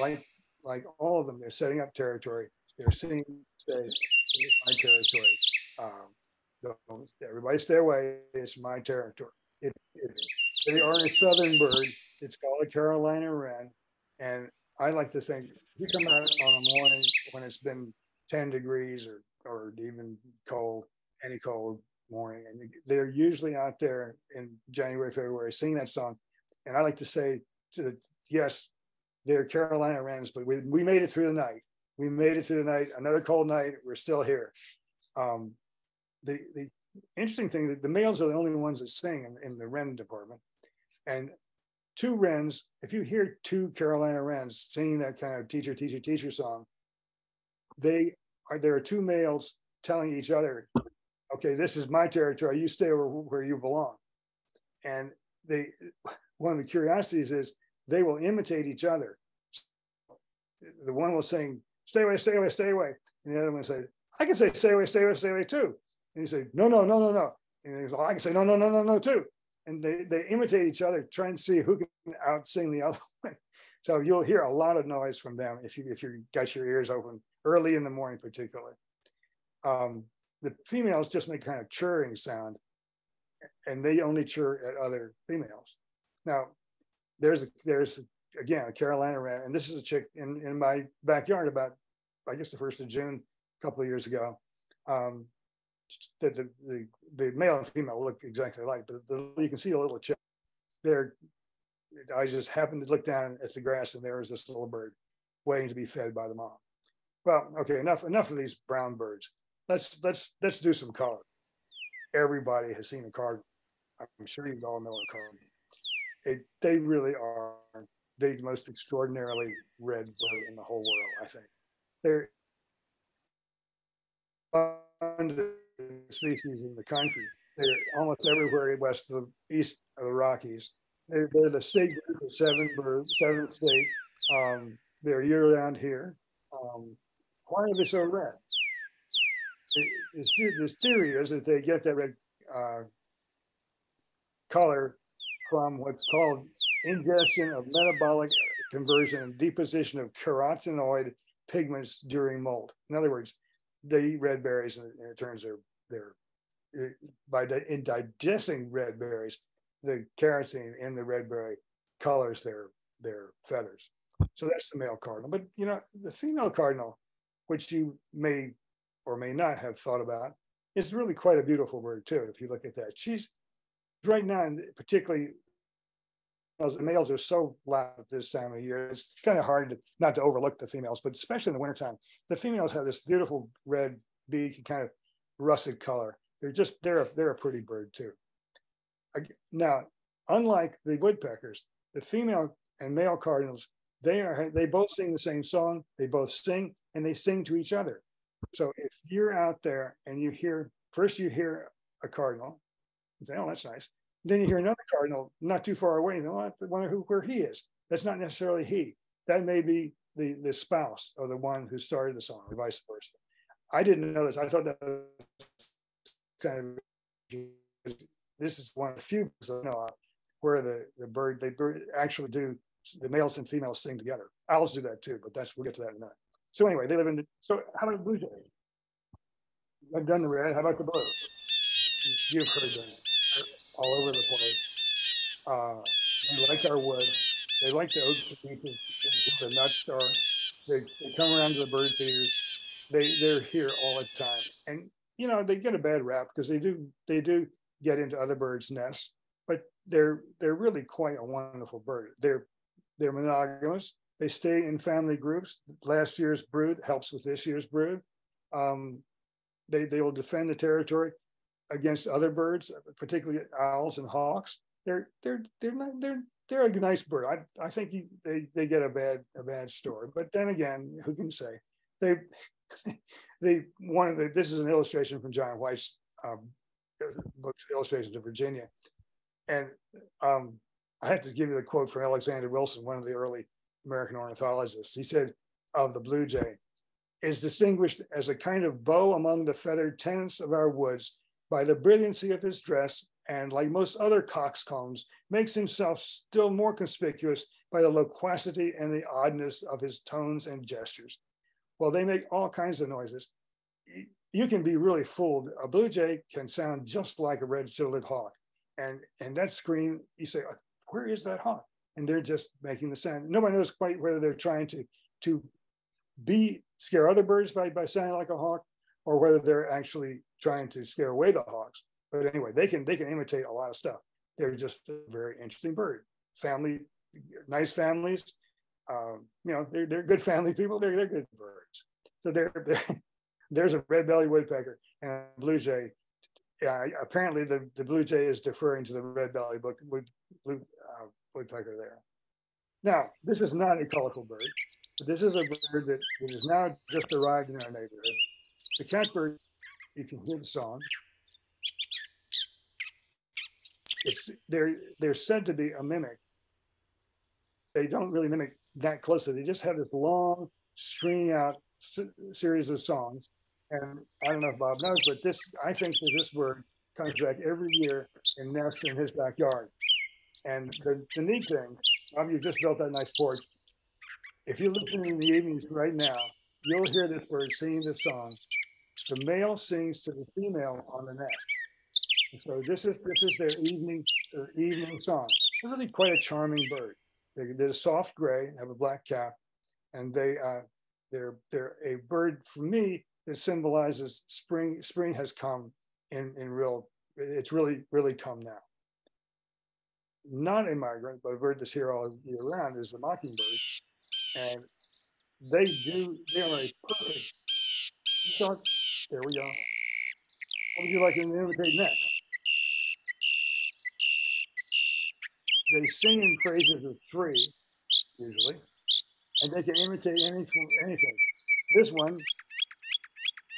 Like like all of them, they're setting up territory. They're singing, say, my territory. Um, everybody stay away. It's my territory. It, it, they are a southern bird. It's called a Carolina wren. And I like to think you come out on a morning when it's been 10 degrees or, or even cold, any cold morning, and they're usually out there in January, February singing that song. And I like to say, to the, yes, they're Carolina Wrens, but we, we made it through the night. We made it through the night. Another cold night. We're still here. Um, the the interesting thing that the males are the only ones that sing in, in the Wren department, and two Wrens. If you hear two Carolina Wrens singing that kind of teacher, teacher, teacher song, they are there are two males telling each other, "Okay, this is my territory. You stay where, where you belong." And they one of the curiosities is they will imitate each other. The one will sing, stay away, stay away, stay away. And the other one will say, I can say stay away, stay away, stay away too. And you say, no, no, no, no, no. And he's like, I can say no, no, no, no, no too. And they, they imitate each other, trying to see who can out sing the other one. So you'll hear a lot of noise from them if you if you got your ears open early in the morning, particularly. Um, the females just make kind of churring sound, and they only chirr at other females. Now, there's a, there's again a Carolina wren, and this is a chick in in my backyard about I guess the first of June a couple of years ago. Um, the, the, the, the male and female look exactly alike, but the, you can see a little chick. There, I just happened to look down at the grass, and there was this little bird waiting to be fed by the mom. Well, okay, enough enough of these brown birds. Let's let's let's do some color. Everybody has seen a cardinal. I'm sure you all know a cardinal it, they really are the most extraordinarily red bird in the whole world. I think they're species in the country. They're almost everywhere west of the east of the Rockies. They're, they're the state group of seven birds, seventh state. Um, they're year round here. Um, why are they so red? This theory is that they get that red uh, color from what's called ingestion of metabolic conversion and deposition of carotenoid pigments during molt. In other words, they eat red berries and, it turns their their by in digesting red berries, the carotene in the red berry colors their their feathers. So that's the male cardinal. But you know, the female cardinal, which you may or may not have thought about, is really quite a beautiful bird too. If you look at that, she's right now, particularly the males are so loud at this time of year. It's kind of hard to, not to overlook the females, but especially in the wintertime, the females have this beautiful red beak, kind of russet color. They're just they're a, they're a pretty bird too. Now, unlike the woodpeckers, the female and male cardinals they are they both sing the same song. They both sing and they sing to each other. So if you're out there and you hear first you hear a cardinal, you say, "Oh, that's nice." Then you hear another cardinal not too far away. You know, I wonder who, where he is. That's not necessarily he. That may be the, the spouse of the one who started the song, or vice versa. I didn't know this. I thought that was kind of this is one of the few I know where the, the bird they actually do the males and females sing together. Owls do that too, but that's we'll get to that in a minute. So anyway, they live in the so how about the blue jay? I've done the red. How about the blue? You've heard them all over the place. Uh, they like our wood. They like the oak beeches, the nut star. They, they come around to the bird feeders. They they're here all the time, and you know they get a bad rap because they do they do get into other birds' nests, but they're they're really quite a wonderful bird. They're they're monogamous. They stay in family groups. Last year's brood helps with this year's brood. Um, they they will defend the territory against other birds, particularly owls and hawks. They're they're they're not they're they're a nice bird. I I think you, they they get a bad a bad story. But then again, who can say? They they one of the this is an illustration from John White's um, book Illustrations of Virginia, and um, I have to give you the quote from Alexander Wilson, one of the early American ornithologists. He said of the blue jay, is distinguished as a kind of beau among the feathered tenants of our woods by the brilliancy of his dress and, like most other coxcombs, makes himself still more conspicuous by the loquacity and the oddness of his tones and gestures. Well, they make all kinds of noises. You can be really fooled. A blue jay can sound just like a red-throated hawk. And, and that scream, you say, uh, where is that hawk? And they're just making the sound. Nobody knows quite whether they're trying to to be scare other birds by, by sounding like a hawk, or whether they're actually trying to scare away the hawks. But anyway, they can they can imitate a lot of stuff. They're just a very interesting bird. Family, nice families. Um, you know, they're they're good family people. They're they're good birds. So they're, they're there's a red-bellied woodpecker and a blue jay. Yeah, apparently the, the blue jay is deferring to the red-bellied uh, woodpecker there. Now, this is not a colorful bird, but this is a bird that, has now just arrived in our neighborhood. The catbird, you can hear the song. It's they're they're said to be a mimic. They don't really mimic that closely. They just have this long, stringing out series of songs. And I don't know if Bob knows, but this I think that this bird comes back every year and nests in his backyard. And the, the neat thing, Bob, you just built that nice porch. If you're listening in the evenings right now, you'll hear this bird singing this song. The male sings to the female on the nest. So this is this is their evening their evening song. They're really quite a charming bird. They, they're soft gray, have a black cap, and they uh, they're they're a bird for me that symbolizes spring. Spring has come in in real. It's really really come now. Not a migrant, but a bird that's here all year round is the mockingbird, and they do. They are a perfect. There we go. What would you like to imitate next? They sing in praises of three, usually and they can imitate anything. anything. This one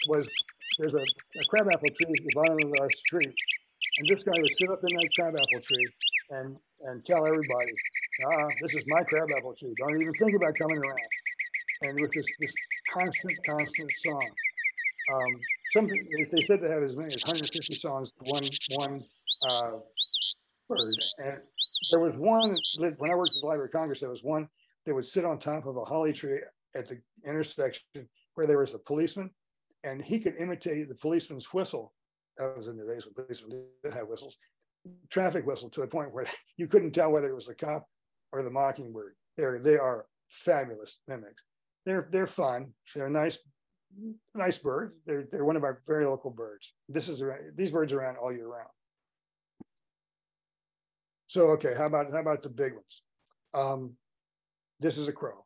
was there's a, a crabapple tree at the bottom of our street, and this guy would sit up in that crabapple tree and and tell everybody, ah, this is my crabapple tree. Don't even think about coming around. And with this this constant, constant song. Um, some they said they have as many as 150 songs one one uh, bird. And there was one when I worked at the Library of Congress. There was one that would sit on top of a holly tree at the intersection where there was a policeman, and he could imitate the policeman's whistle. That was in the days when policemen didn't have whistles, traffic whistle to the point where you couldn't tell whether it was the cop or the mockingbird. They're, they are fabulous mimics. They're, they're fun. They're nice, nice birds. They're, they're one of our very local birds. This is these birds are around all year round. So, okay, how about, how about the big ones? Um, this is a crow,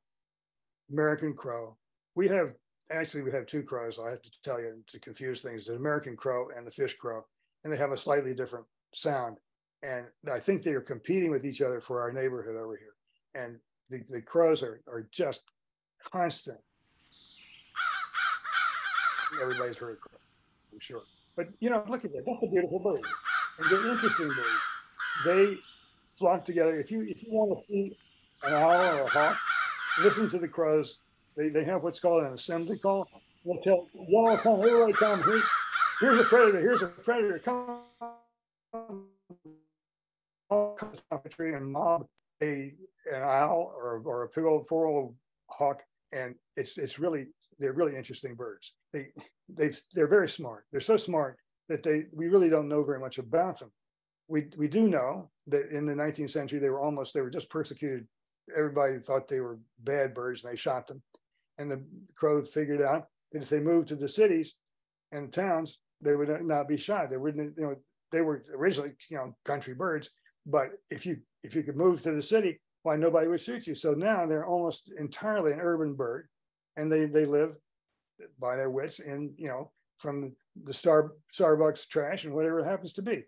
American crow. We have actually we have two crows. I have to tell you to confuse things: the American crow and the fish crow, and they have a slightly different sound. And I think they are competing with each other for our neighborhood over here. And the, the crows are are just constant. Everybody's heard crow, I'm sure. But you know, look at that. That's a beautiful bird. And they're interesting birds. They flock together. If you if you want to see an owl or a hawk, listen to the crows. They, they have what's called an assembly call. They'll tell, y'all come, everybody come. Here, here's a predator, here's a predator, come. Tree and mob a an owl or, or a old four old hawk, and it's it's really they're really interesting birds. They they've they're very smart. They're so smart that they we really don't know very much about them. We we do know that in the 19th century they were almost they were just persecuted everybody thought they were bad birds and they shot them. And the crows figured out that if they moved to the cities and towns, they would not be shot. They wouldn't, you know, they were originally, you know, country birds. But if you if you could move to the city, why nobody would shoot you. So now they're almost entirely an urban bird, and they they live by their wits in you know from the star Starbucks trash and whatever it happens to be.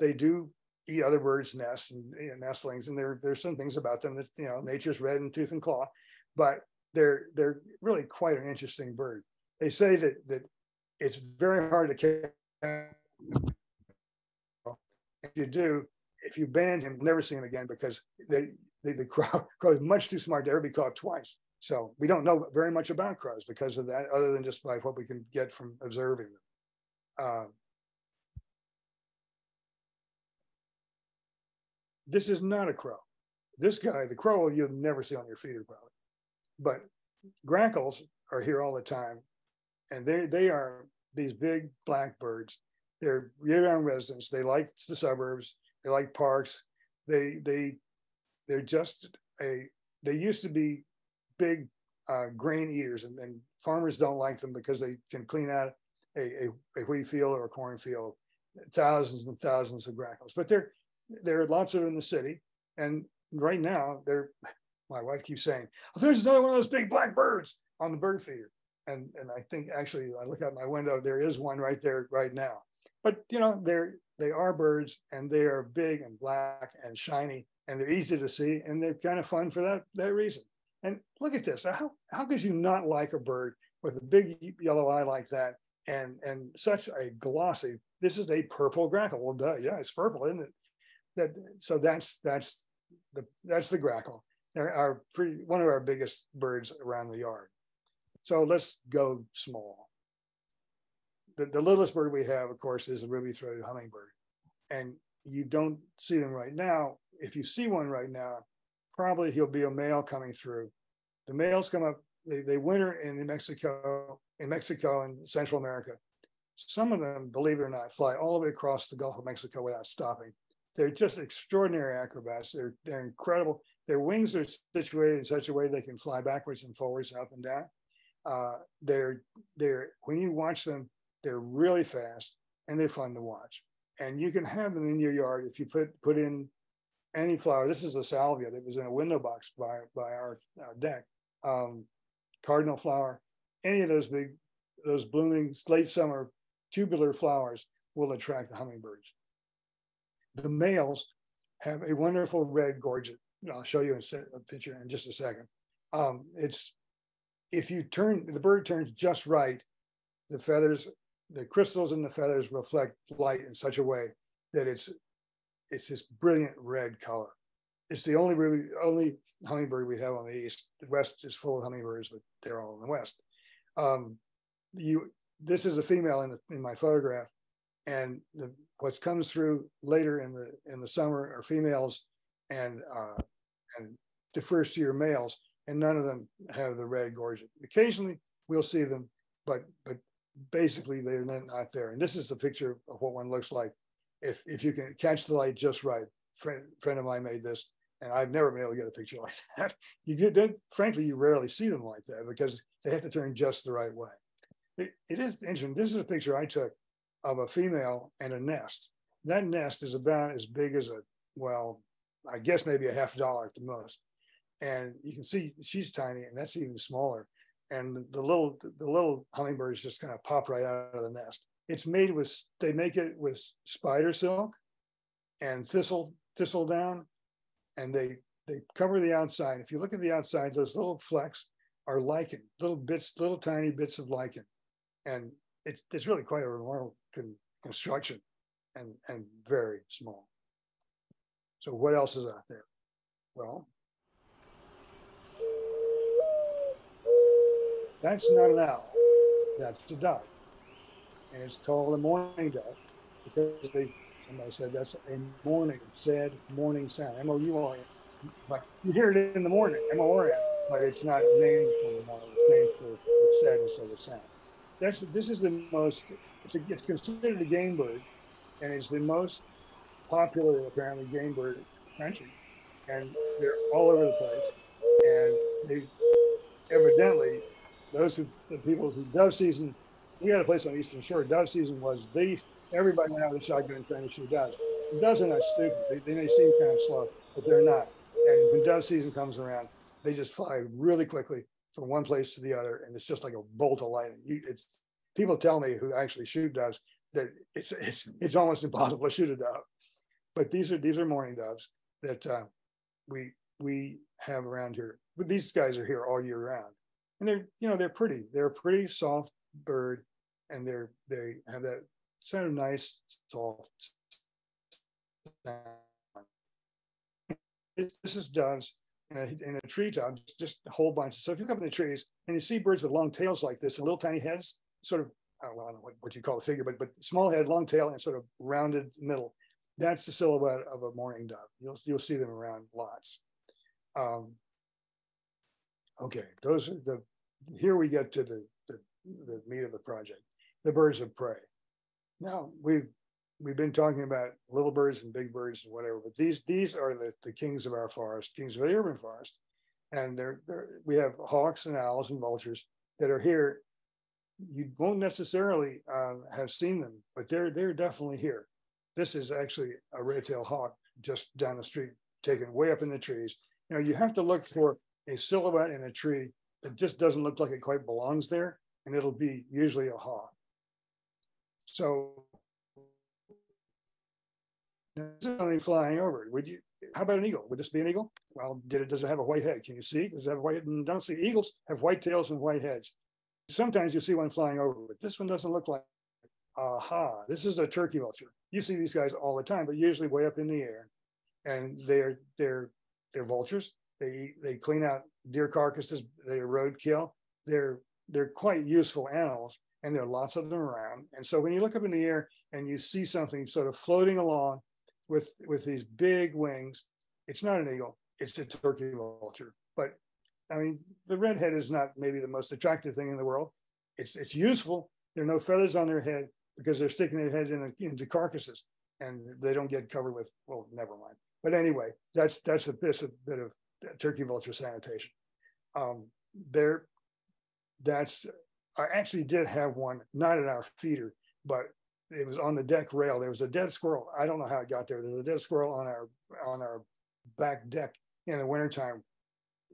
They do eat other birds' nests and you know, nestlings, and there there's some things about them that you know nature's red in tooth and claw, but they're they're really quite an interesting bird. They say that that it's very hard to catch. If you do, if you ban him, never see him again because they the crow, crow is much too smart to ever be caught twice. So we don't know very much about crows because of that, other than just by what we can get from observing them. Um, This is not a crow. This guy, the crow, you'll never see on your feeder probably. But grackles are here all the time. And they, they are these big black birds. They're year-round residents. They like the suburbs. They like parks. They, they they're just a, they used to be big uh, grain eaters and, and, farmers don't like them because they can clean out a, a, a wheat field or a cornfield, thousands and thousands of grackles. But there, there are lots of them in the city. And right now, they're, my wife keeps saying, oh, there's another one of those big black birds on the bird feeder. And, and I think actually, I look out my window, there is one right there right now. But you know, they're they are birds and they are big and black and shiny and they're easy to see and they're kind of fun for that that reason. And look at this. How how could you not like a bird with a big yellow eye like that and and such a glossy? This is a purple grackle. Well, duh, yeah, it's purple, isn't it? That so that's that's the that's the grackle. They're our pretty one of our biggest birds around the yard. So let's go small the, the littlest bird we have, of course, is a ruby-throated hummingbird. And you don't see them right now. If you see one right now, probably he'll be a male coming through. The males come up, they, they winter in Mexico, in Mexico and Central America. Some of them, believe it or not, fly all the way across the Gulf of Mexico without stopping. They're just extraordinary acrobats. They're, they're incredible. Their wings are situated in such a way they can fly backwards and forwards and up and down. Uh, they're, they're, when you watch them, they're really fast and they're fun to watch. And you can have them in your yard if you put put in any flower. This is a salvia that was in a window box by by our, our deck. Um, cardinal flower, any of those big, those blooming late summer tubular flowers will attract the hummingbirds. The males have a wonderful red gorget. I'll show you a picture in just a second. Um, it's if you turn the bird turns just right, the feathers the crystals in the feathers reflect light in such a way that it's it's this brilliant red color. It's the only really, only hummingbird we have on the east. The west is full of hummingbirds, but they're all in the west. Um, you this is a female in, the, in my photograph, and the, what comes through later in the in the summer are females, and uh, and the first year males, and none of them have the red gorget. Occasionally we'll see them, but but basically they're not there. And this is a picture of what one looks like if if you can catch the light just right. Friend, friend of mine made this, and I've never been able to get a picture like that. You don't, frankly, you rarely see them like that because they have to turn just the right way. it, it is interesting. This is a picture I took of a female and a nest. That nest is about as big as a well, I guess maybe a half dollar at the most. And you can see she's tiny, and that's even smaller and the little the little hummingbirds just kind of pop right out of the nest. It's made with they make it with spider silk and thistle thistle down, and they they cover the outside. If you look at the outside, those little flecks are lichen, little bits, little tiny bits of lichen, and it's it's really quite a remarkable construction, and and very small. So what else is out there? Well, That's not an owl. That's a duck. And it's called a mourning duck because they, somebody said that's a mourning, said morning sound. M O U R N. But you hear it in the morning, M O R N, but it's not named for the morning. It's named for the sadness of the sound. That's this is the most. It's, a, it's considered a game bird, and it's the most popular apparently game bird country, and they're all over the place. And they evidently those who, the people who dove season, we had a place on Eastern Shore. Dove season was the everybody went out with a shotgun trying to shoot doves are not stupid. They, they may seem kind of slow, but they're not. And when dove season comes around, they just fly really quickly from one place to the other, and it's just like a bolt of lightning. You, it's people tell me who actually shoot doves that it's it's it's almost impossible to shoot a dove. But these are these are mourning doves that uh, we we have around here. But these guys are here all year round and they're you know they're pretty. They're a pretty soft bird, and they're they have that sort of nice soft sound. This is doves in a, in a just a whole bunch. So if you up in the trees and you see birds with long tails like this and little tiny heads, sort of I don't know what, what you call a figure, but but small head, long tail, and sort of rounded middle. That's the silhouette of a mourning dove. You'll you'll see them around lots. Um, okay, those are the here we get to the, the, the meat of the project, the birds of prey. Now we've we've been talking about little birds and big birds and whatever, but these these are the, the kings of our forest, kings of the urban forest. And they're, they're, we have hawks and owls and vultures that are here. You won't necessarily uh, have seen them, but they're they're definitely here. This is actually a red-tailed hawk just down the street, taken way up in the trees. You know, you have to look for a silhouette in a tree that just doesn't look like it quite belongs there, and it'll be usually a hawk. So something flying over. Would you? How about an eagle? Would this be an eagle? Well, did it? Does it have a white head? Can you see? Does it have white? And Don't see. Eagles have white tails and white heads. Sometimes you see one flying over, but this one doesn't look like. Aha! This is a turkey vulture. You see these guys all the time, but usually way up in the air, and they're they're they're vultures. They they clean out deer carcasses. They're roadkill. They're they're quite useful animals, and there are lots of them around. And so when you look up in the air and you see something sort of floating along with with these big wings. It's not an eagle, it's a turkey vulture. But I mean, the redhead is not maybe the most attractive thing in the world. It's it's useful. There are no feathers on their head because they're sticking their heads in into carcasses and they don't get covered with well, never mind. But anyway, that's that's a bit of turkey vulture sanitation. Um, there, that's I actually did have one, not at our feeder, but it was on the deck rail. There was a dead squirrel. I don't know how it got there. There was a dead squirrel on our on our back deck in the wintertime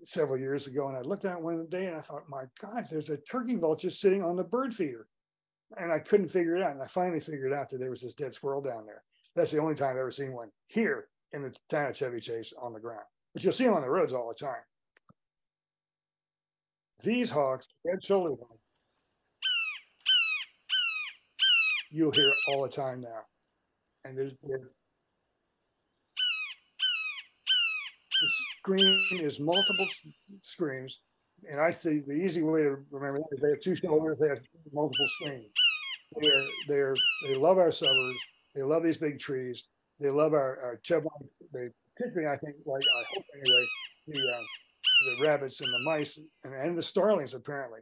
several years ago. And I looked at it one day and I thought, my God, there's a turkey vulture sitting on the bird feeder. And I couldn't figure it out. And I finally figured out that there was this dead squirrel down there. That's the only time I've ever seen one here in the town of Chevy Chase on the ground. But you'll see them on the roads all the time. These hawks, red shoulder hawks, you'll hear all the time now. And there's, there's the scream is multiple screams. And I see the easy way to remember that is they have two shoulders, they have multiple screams. They're, they're, they love our suburbs. They love these big trees. They love our, our chipmunk. They I think, like I hope anyway, the, uh, the rabbits and the mice and, and the starlings apparently.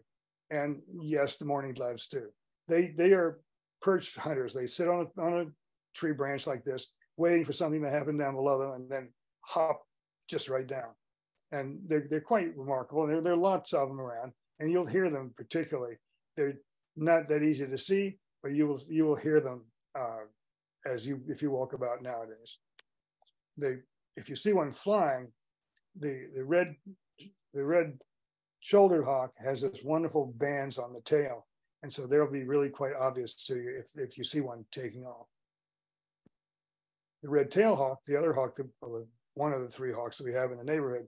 And yes, the mourning doves too. They, they are perch hunters. They sit on a, on a tree branch like this, waiting for something to happen down below them, and then hop just right down. And they're they're quite remarkable. There there are lots of them around, and you'll hear them particularly. They're not that easy to see, but you will you will hear them uh, as you if you walk about nowadays. They if you see one flying, the the red the red shouldered hawk has this wonderful bands on the tail and so they'll be really quite obvious to you if, if you see one taking off. The red tail hawk, the other hawk, one of the three hawks that we have in the neighborhood,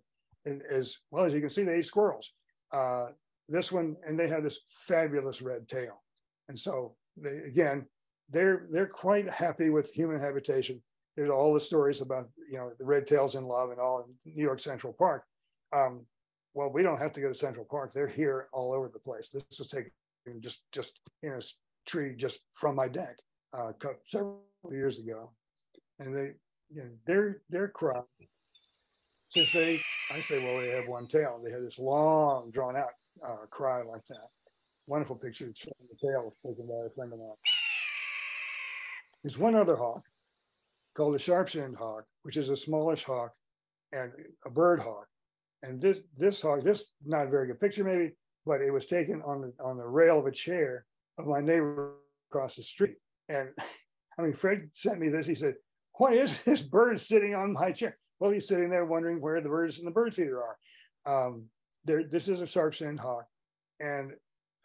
as well, as you can see, they eat squirrels. Uh, this one, and they have this fabulous red tail. And so they, again, they're they're quite happy with human habitation. There's all the stories about you know the red tails in love and all in New York Central Park. Um, well, we don't have to go to Central Park. They're here all over the place. This was taken just just in a tree just from my deck uh, several years ago, and they you know, their their crop. Since they, I say, well, they have one tail. They have this long, drawn out uh, cry like that. Wonderful picture showing the tail taken by a friend of mine. There's one other hawk called the sharp-shinned hawk, which is a smallish hawk and a bird hawk. And this this hawk, this not a very good picture maybe, but it was taken on the on the rail of a chair of my neighbor across the street. And I mean, Fred sent me this. He said, "What is this bird sitting on my chair?" Well, he's sitting there wondering where the birds in the bird feeder are. Um, there, this is a sharp-shinned hawk, and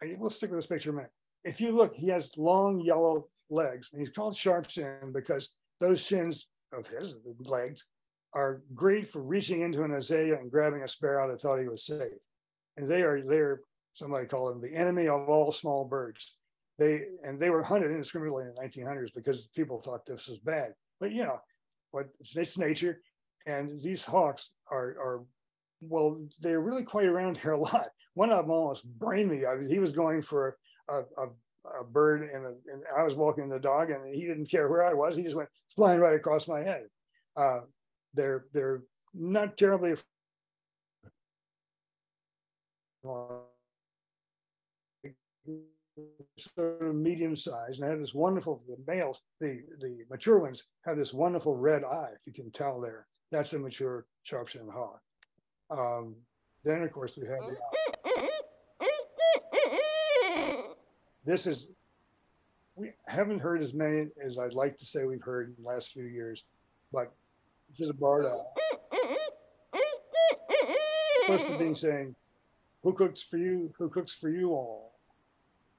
I, we'll stick with this picture a minute. If you look, he has long yellow legs, and he's called sharp-shinned because those shins of his legs are great for reaching into an azalea and grabbing a sparrow that thought he was safe and they are they're somebody called them the enemy of all small birds. They and they were hunted indiscriminately in the 1900s because people thought this was bad. But you know, but it's, it's nature, and these hawks are are well, they're really quite around here a lot. One of them almost brained me. I, mean, he was going for a, a, a bird, and, a, and, I was walking the dog, and he didn't care where I was. He just went flying right across my head. Uh, they're they're not terribly sort of medium size and had this wonderful, the males, the, the mature ones have this wonderful red eye, if you can tell there. That's a mature sharp-shinned hawk. Um, then, of course, we have the This is, we haven't heard as many as I'd like to say we've heard in the last few years, but this is a barred owl. Supposed to be saying, who cooks for you? Who cooks for you all?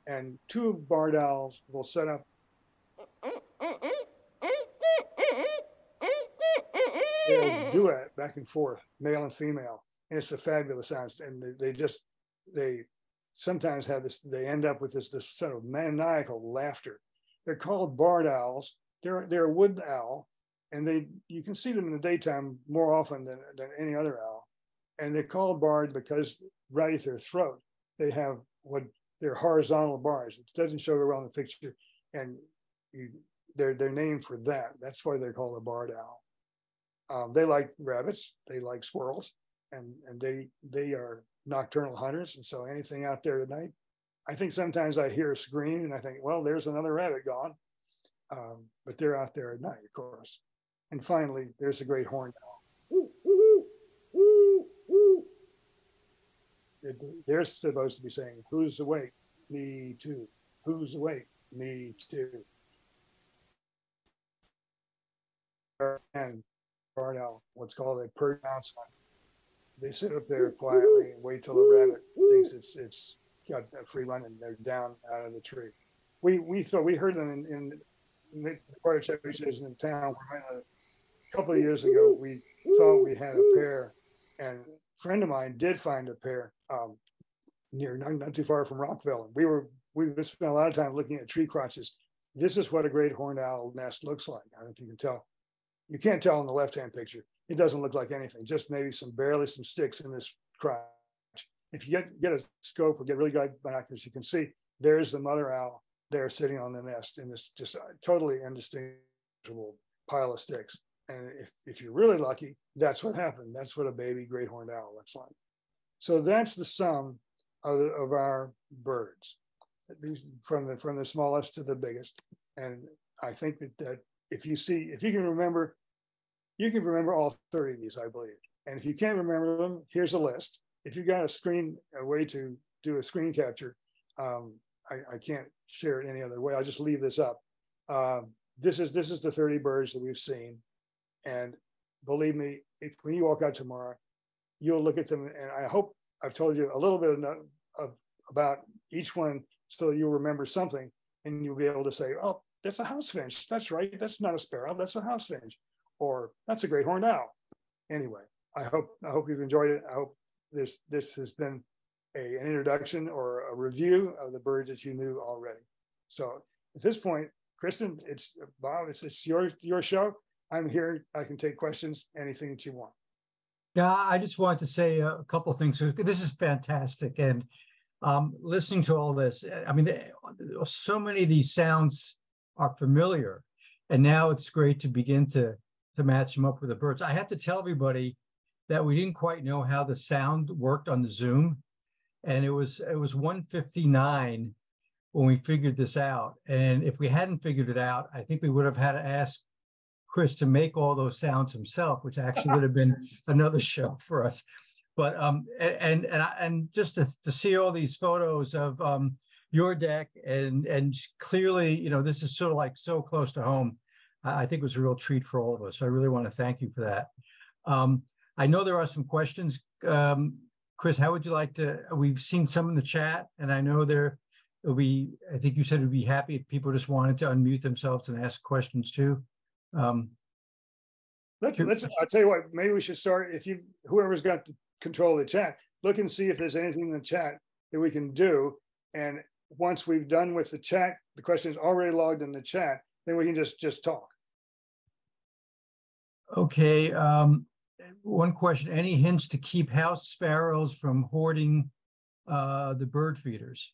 And two barred owls will set up a duet back and forth, male and female. And it's a fabulous sound. And they just, they sometimes have this, they end up with this, this sort of maniacal laughter. They're called barred owls. They're, they're a wood owl. And they, you can see them in the daytime more often than, than any other owl and they're called barred because right at their throat they have what they're horizontal bars. It doesn't show well in the picture, and you, they're they're named for that. That's why they're called a barred owl. Um, they like rabbits, they like squirrels, and and they they are nocturnal hunters, and so anything out there at night. I think sometimes I hear a scream and I think, well, there's another rabbit gone. Um, but they're out there at night, of course. And finally, there's a great horned owl. they're supposed to be saying, "Who's awake? Me too. Who's awake? Me too." And what's called a pronouncement. They sit up there quietly and wait till the rabbit thinks it's it's got a free run and they're down out of the tree. We we thought we heard them in, in, part of Chevy Chase in town. A couple of years ago, we thought we had a pair, and a friend of mine did find a pair um, near not, not, too far from Rockville. We were we spent a lot of time looking at tree crotches. This is what a great horned owl nest looks like. I don't know if you can tell. You can't tell in the left-hand picture. It doesn't look like anything. Just maybe some barely some sticks in this crotch. If you get get a scope or get really good binoculars, you can see there's the mother owl there sitting on the nest in this just uh, totally indistinguishable pile of sticks. And if, if you're really lucky, that's what happened. That's what a baby great horned owl looks like. So that's the sum of, of our birds, from the from the smallest to the biggest. And I think that, that if you see, if you can remember, you can remember all 30 of these, I believe. And if you can't remember them, here's a list. If you got a screen, a way to do a screen capture, um, I, I, can't share it any other way. I'll just leave this up. Um, this is this is the 30 birds that we've seen. And believe me, if, when you walk out tomorrow, you'll look at them. And I hope I've told you a little bit of, of, about each one so you'll remember something and you'll be able to say, oh, that's a house finch. That's right. That's not a sparrow. That's a house finch. Or that's a great horned owl. Anyway, I hope I hope you've enjoyed it. I hope this this has been a, an introduction or a review of the birds that you knew already. So at this point, Kristen, it's Bob, it's, it's your your show. I'm here. I can take questions, anything that you want. Yeah, I just wanted to say a couple things. This is fantastic, and um, listening to all this, I mean, so many of these sounds are familiar, and now it's great to begin to to match them up with the birds. I have to tell everybody that we didn't quite know how the sound worked on the Zoom, and it was it was 159 when we figured this out. And if we hadn't figured it out, I think we would have had to ask Chris to make all those sounds himself, which actually would have been another show for us. But um, and and and just to, to see all these photos of um, your deck and and clearly, you know, this is sort of like so close to home. I think it was a real treat for all of us. I really want to thank you for that. Um, I know there are some questions. Um, Chris, how would you like to? We've seen some in the chat, and I know there be. I think you said would be happy if people just wanted to unmute themselves and ask questions too. Um, let's let's. I'll tell you what. Maybe we should start. If you whoever's got the control of the chat, look and see if there's anything in the chat that we can do. And once we've done with the chat, the question is already logged in the chat. Then we can just just talk. Okay. Um, one question: Any hints to keep house sparrows from hoarding uh, the bird feeders?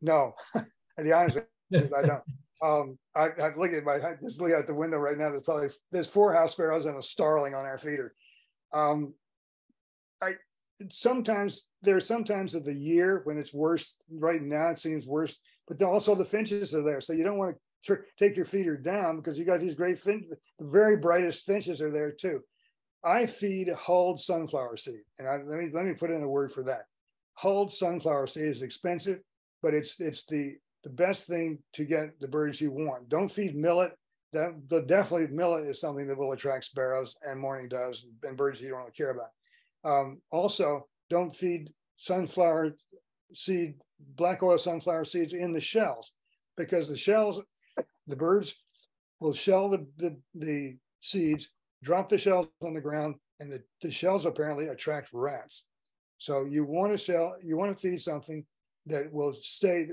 No, the honest answer I don't. Um, I, I look at my I just look out the window right now. There's probably there's four house sparrows and a starling on our feeder. Um, I sometimes there are sometimes of the year when it's worse. Right now, it seems worse, but also the finches are there. So you don't want to take your feeder down because you got these great finches. The very brightest finches are there too. I feed hulled sunflower seed, and I, let me let me put in a word for that. Hulled sunflower seed is expensive, but it's it's the the best thing to get the birds you want. Don't feed millet. That, definitely millet is something that will attract sparrows and mourning doves and birds you don't really care about. Um, also, don't feed sunflower seed, black oil sunflower seeds in the shells because the shells, the birds will shell the, the, the seeds, drop the shells on the ground, and the, the shells apparently attract rats. So you want to shell, you want to feed something that will stay,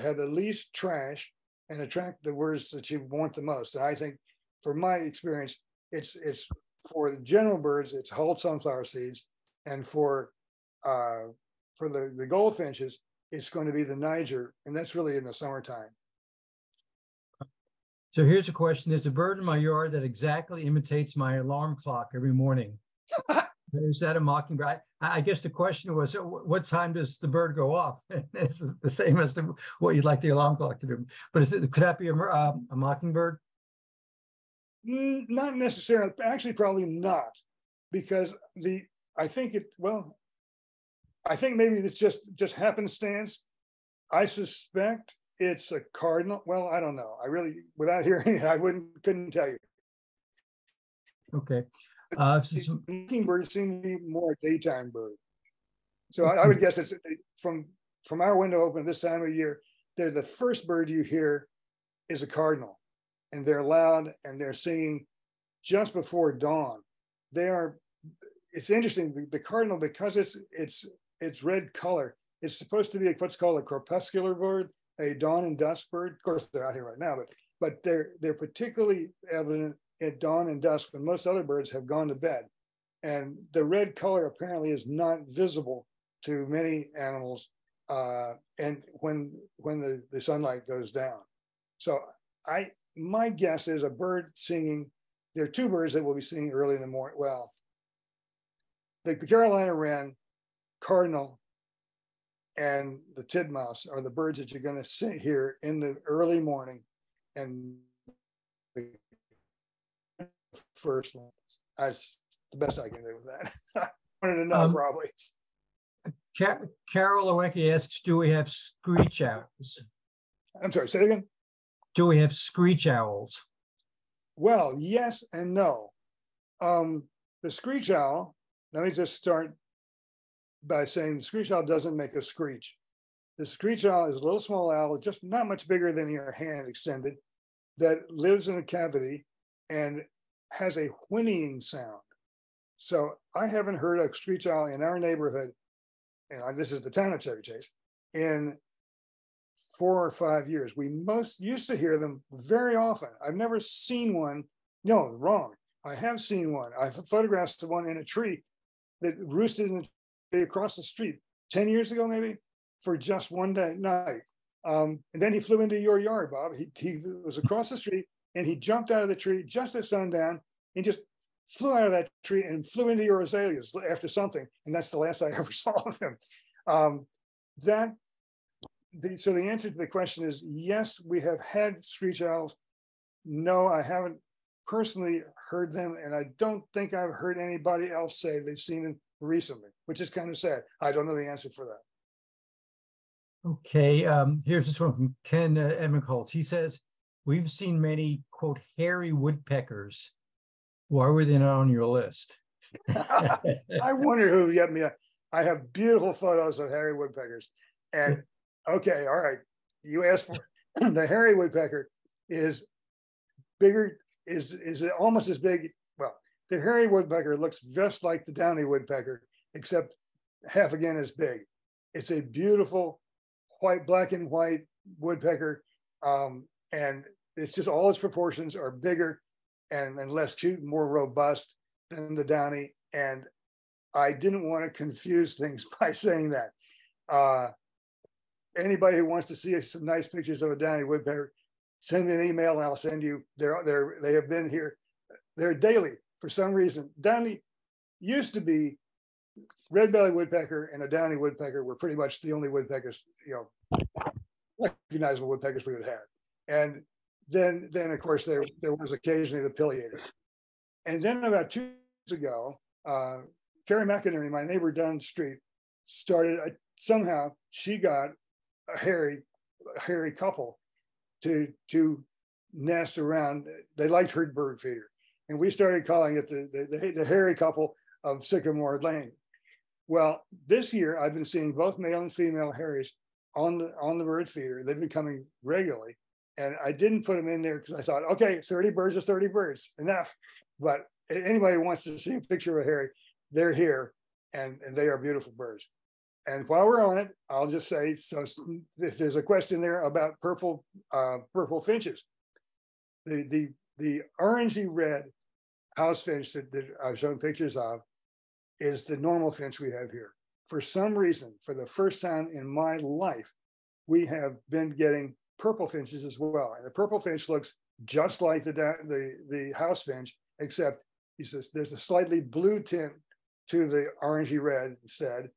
have the least trash and attract the words that you want the most. And I think from my experience, it's it's for the general birds, it's hulled sunflower seeds and for uh, for the, the goldfinches, it's going to be the Niger, and that's really in the summertime. So here's a question. There's a bird in my yard that exactly imitates my alarm clock every morning. Is that a mockingbird? I, I, guess the question was, what time does the bird go off? it's the same as the, what you'd like the alarm clock to do. But is it, could that be a, uh, a mockingbird? Mm, not necessarily. Actually, probably not, because the I think it, well, I think maybe it's just just happenstance. I suspect it's a cardinal. Well, I don't know. I really, without hearing it, I wouldn't couldn't tell you. Okay. Uh, some... birds seem to be more daytime bird. So I, I, would guess it's from from our window open this time of year. They're the first bird you hear is a cardinal, and they're loud and they're singing just before dawn. They are it's interesting. The cardinal, because it's it's it's red color, it's supposed to be what's called a crepuscular bird, a dawn and dusk bird. Of course, they're out here right now, but but they're they're particularly evident at dawn and dusk when most other birds have gone to bed. And the red color apparently is not visible to many animals uh, and when when the, the sunlight goes down. So I my guess is a bird singing. There are two birds that will be singing early in the morning. Well, the, the Carolina wren, cardinal, and the titmouse are the birds that you're going to see here in the early morning, and the first one. That's the best I can do with that. I wanted to know um, probably. Car- Carol Owecki asks, "Do we have screech owls?" I'm sorry. Say it again. Do we have screech owls? Well, yes and no. Um, the screech owl let me just start by saying the screech owl doesn't make a screech. The screech owl is a little small owl, just not much bigger than your hand extended, that lives in a cavity and has a whinnying sound. So I haven't heard a screech owl in our neighborhood, and this is the town of Chevy Chase, in four or five years. We most used to hear them very often. I've never seen one. No, wrong. I have seen one. I've photographed one in a tree that roosted in the, across the street 10 years ago, maybe for just one day night. Um, and then he flew into your yard, Bob. He, he was across the street and he jumped out of the tree just at sundown and just flew out of that tree and flew into your azaleas after something. And that's the last I ever saw of him. Um, that the, so the answer to the question is yes, we have had screech owls. No, I haven't personally heard them, and I don't think I've heard anybody else say they've seen them recently, which is kind of sad. I don't know the answer for that. Okay, um, here's this one from Ken uh, Emmenholt. He says, We've seen many, quote, hairy woodpeckers. Why were they not on your list? I wonder who got me. I have beautiful photos of hairy woodpeckers. And okay, all right, you asked for the hairy woodpecker is bigger is is almost as big. The hairy woodpecker looks just like the downy woodpecker, except half again as big. It's a beautiful white, black and white woodpecker, um, and it's just all its proportions are bigger and, and less cute, more robust than the downy. And I didn't want to confuse things by saying that. Uh, anybody who wants to see some nice pictures of a downy woodpecker, send me an email and I'll send you. They're they're they have been here. They're daily for some reason. Downy used to be red-bellied woodpecker and a downy woodpecker were pretty much the only woodpeckers, you know, recognizable woodpeckers we would have. And then, then of course, there, there was occasionally the pileated. And then about two years ago, uh, Carrie McInerney, my neighbor down the street, started, uh, somehow she got a hairy, a hairy couple to, to nest around. They liked her bird feeder. And we started calling it the, the, the, the hairy couple of Sycamore Lane. Well, this year I've been seeing both male and female hares on the on the bird feeder. They've been coming regularly, and I didn't put them in there because I thought, okay, 30 birds is 30 birds, enough. But anybody wants to see a picture of a hairy, they're here, and, and they are beautiful birds. And while we're on it, I'll just say, so if there's a question there about purple uh, purple finches, the the the orangey red house finch that, that I've shown pictures of is the normal finch we have here. For some reason, for the first time in my life, we have been getting purple finches as well. And the purple finch looks just like the, the, the house finch, except he says there's a slightly blue tint to the orangey red instead,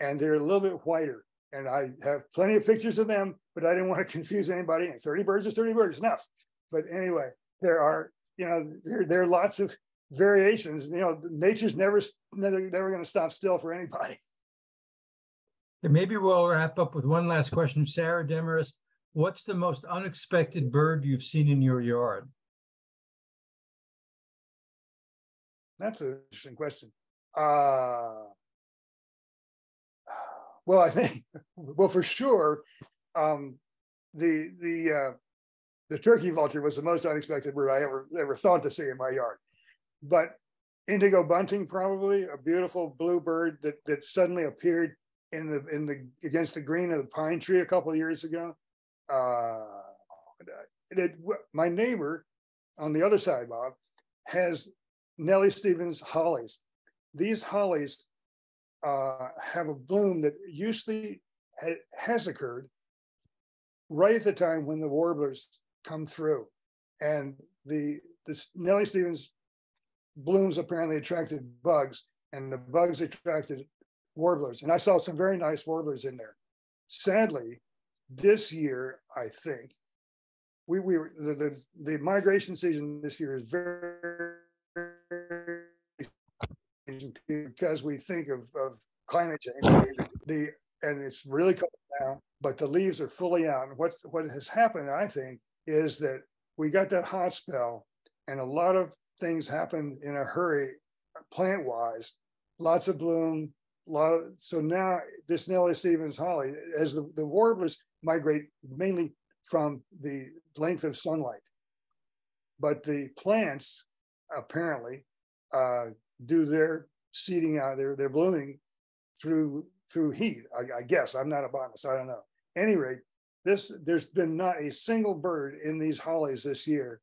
and they're a little bit whiter. And I have plenty of pictures of them, but I didn't want to confuse anybody. And 30 birds is 30 birds, enough. But anyway, there are, you know, there, there are lots of variations. You know, nature's never never, never going to stop still for anybody. And maybe we'll wrap up with one last question. Sarah Demarest, what's the most unexpected bird you've seen in your yard? That's an interesting question. Uh, well, I think, well, for sure, um, the the uh, the turkey vulture was the most unexpected bird I ever ever thought to see in my yard but indigo bunting probably a beautiful blue bird that that suddenly appeared in the in the against the green of the pine tree a couple of years ago. Uh, my neighbor on the other side, Bob, has Nellie Stevens hollies. These hollies uh, have a bloom that usually ha has occurred right at the time when the warblers come through, and the the Nellie Stevens blooms apparently attracted bugs, and the bugs attracted warblers. And I saw some very nice warblers in there. Sadly, this year, I think, we, we the, the, the migration season this year is very because we think of, of climate change. The and it's really cold now, but the leaves are fully out. And what's what has happened, I think, is that we got that hot spell, and a lot of things happen in a hurry, plant wise. Lots of bloom, lot of, so now this Nellie Stevens holly, as the, the warblers migrate mainly from the length of sunlight, but the plants apparently uh, do their seeding out there, their blooming through through heat. I, I, guess I'm not a botanist. I don't know. Any rate, this there's been not a single bird in these hollies this year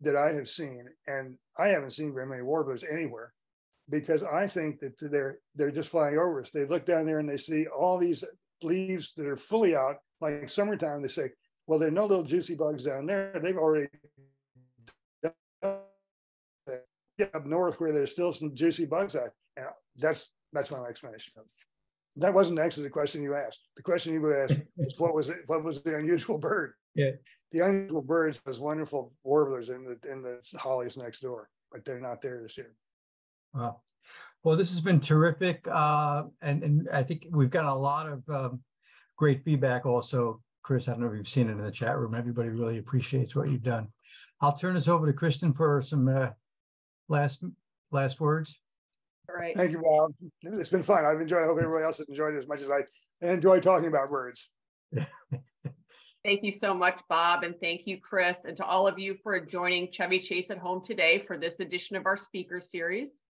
that I have seen, and I haven't seen very many warblers anywhere because I think that they're they're just flying over us. They look down there and they see all these leaves that are fully out, like summertime. They say, "Well, there are no little juicy bugs down there. They've already up north where there's still some juicy bugs out." And that's that's my explanation of it. That wasn't actually the question you asked. The question you were asked was what was it? What was the unusual bird? Yeah. The unusual birds was wonderful warblers in the in the hollies next door, but they're not there this year. Wow. Well, this has been terrific, uh, and and I think we've got a lot of um, great feedback. Also, Chris, I don't know if you've seen it in the chat room. Everybody really appreciates what you've done. I'll turn this over to Kristen for some uh, last last words. All right. Thank you, Bob. It's been fun. I've enjoyed. I hope everybody else has enjoyed it as much as I enjoy talking about birds. Thank you so much, Bob, and thank you, Chris, and to all of you for joining Chevy Chase at Home today for this edition of our speaker series.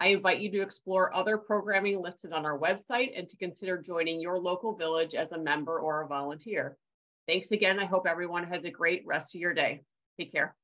I invite you to explore other programming listed on our website and to consider joining your local village as a member or a volunteer. Thanks again. I hope everyone has a great rest of your day. Take care.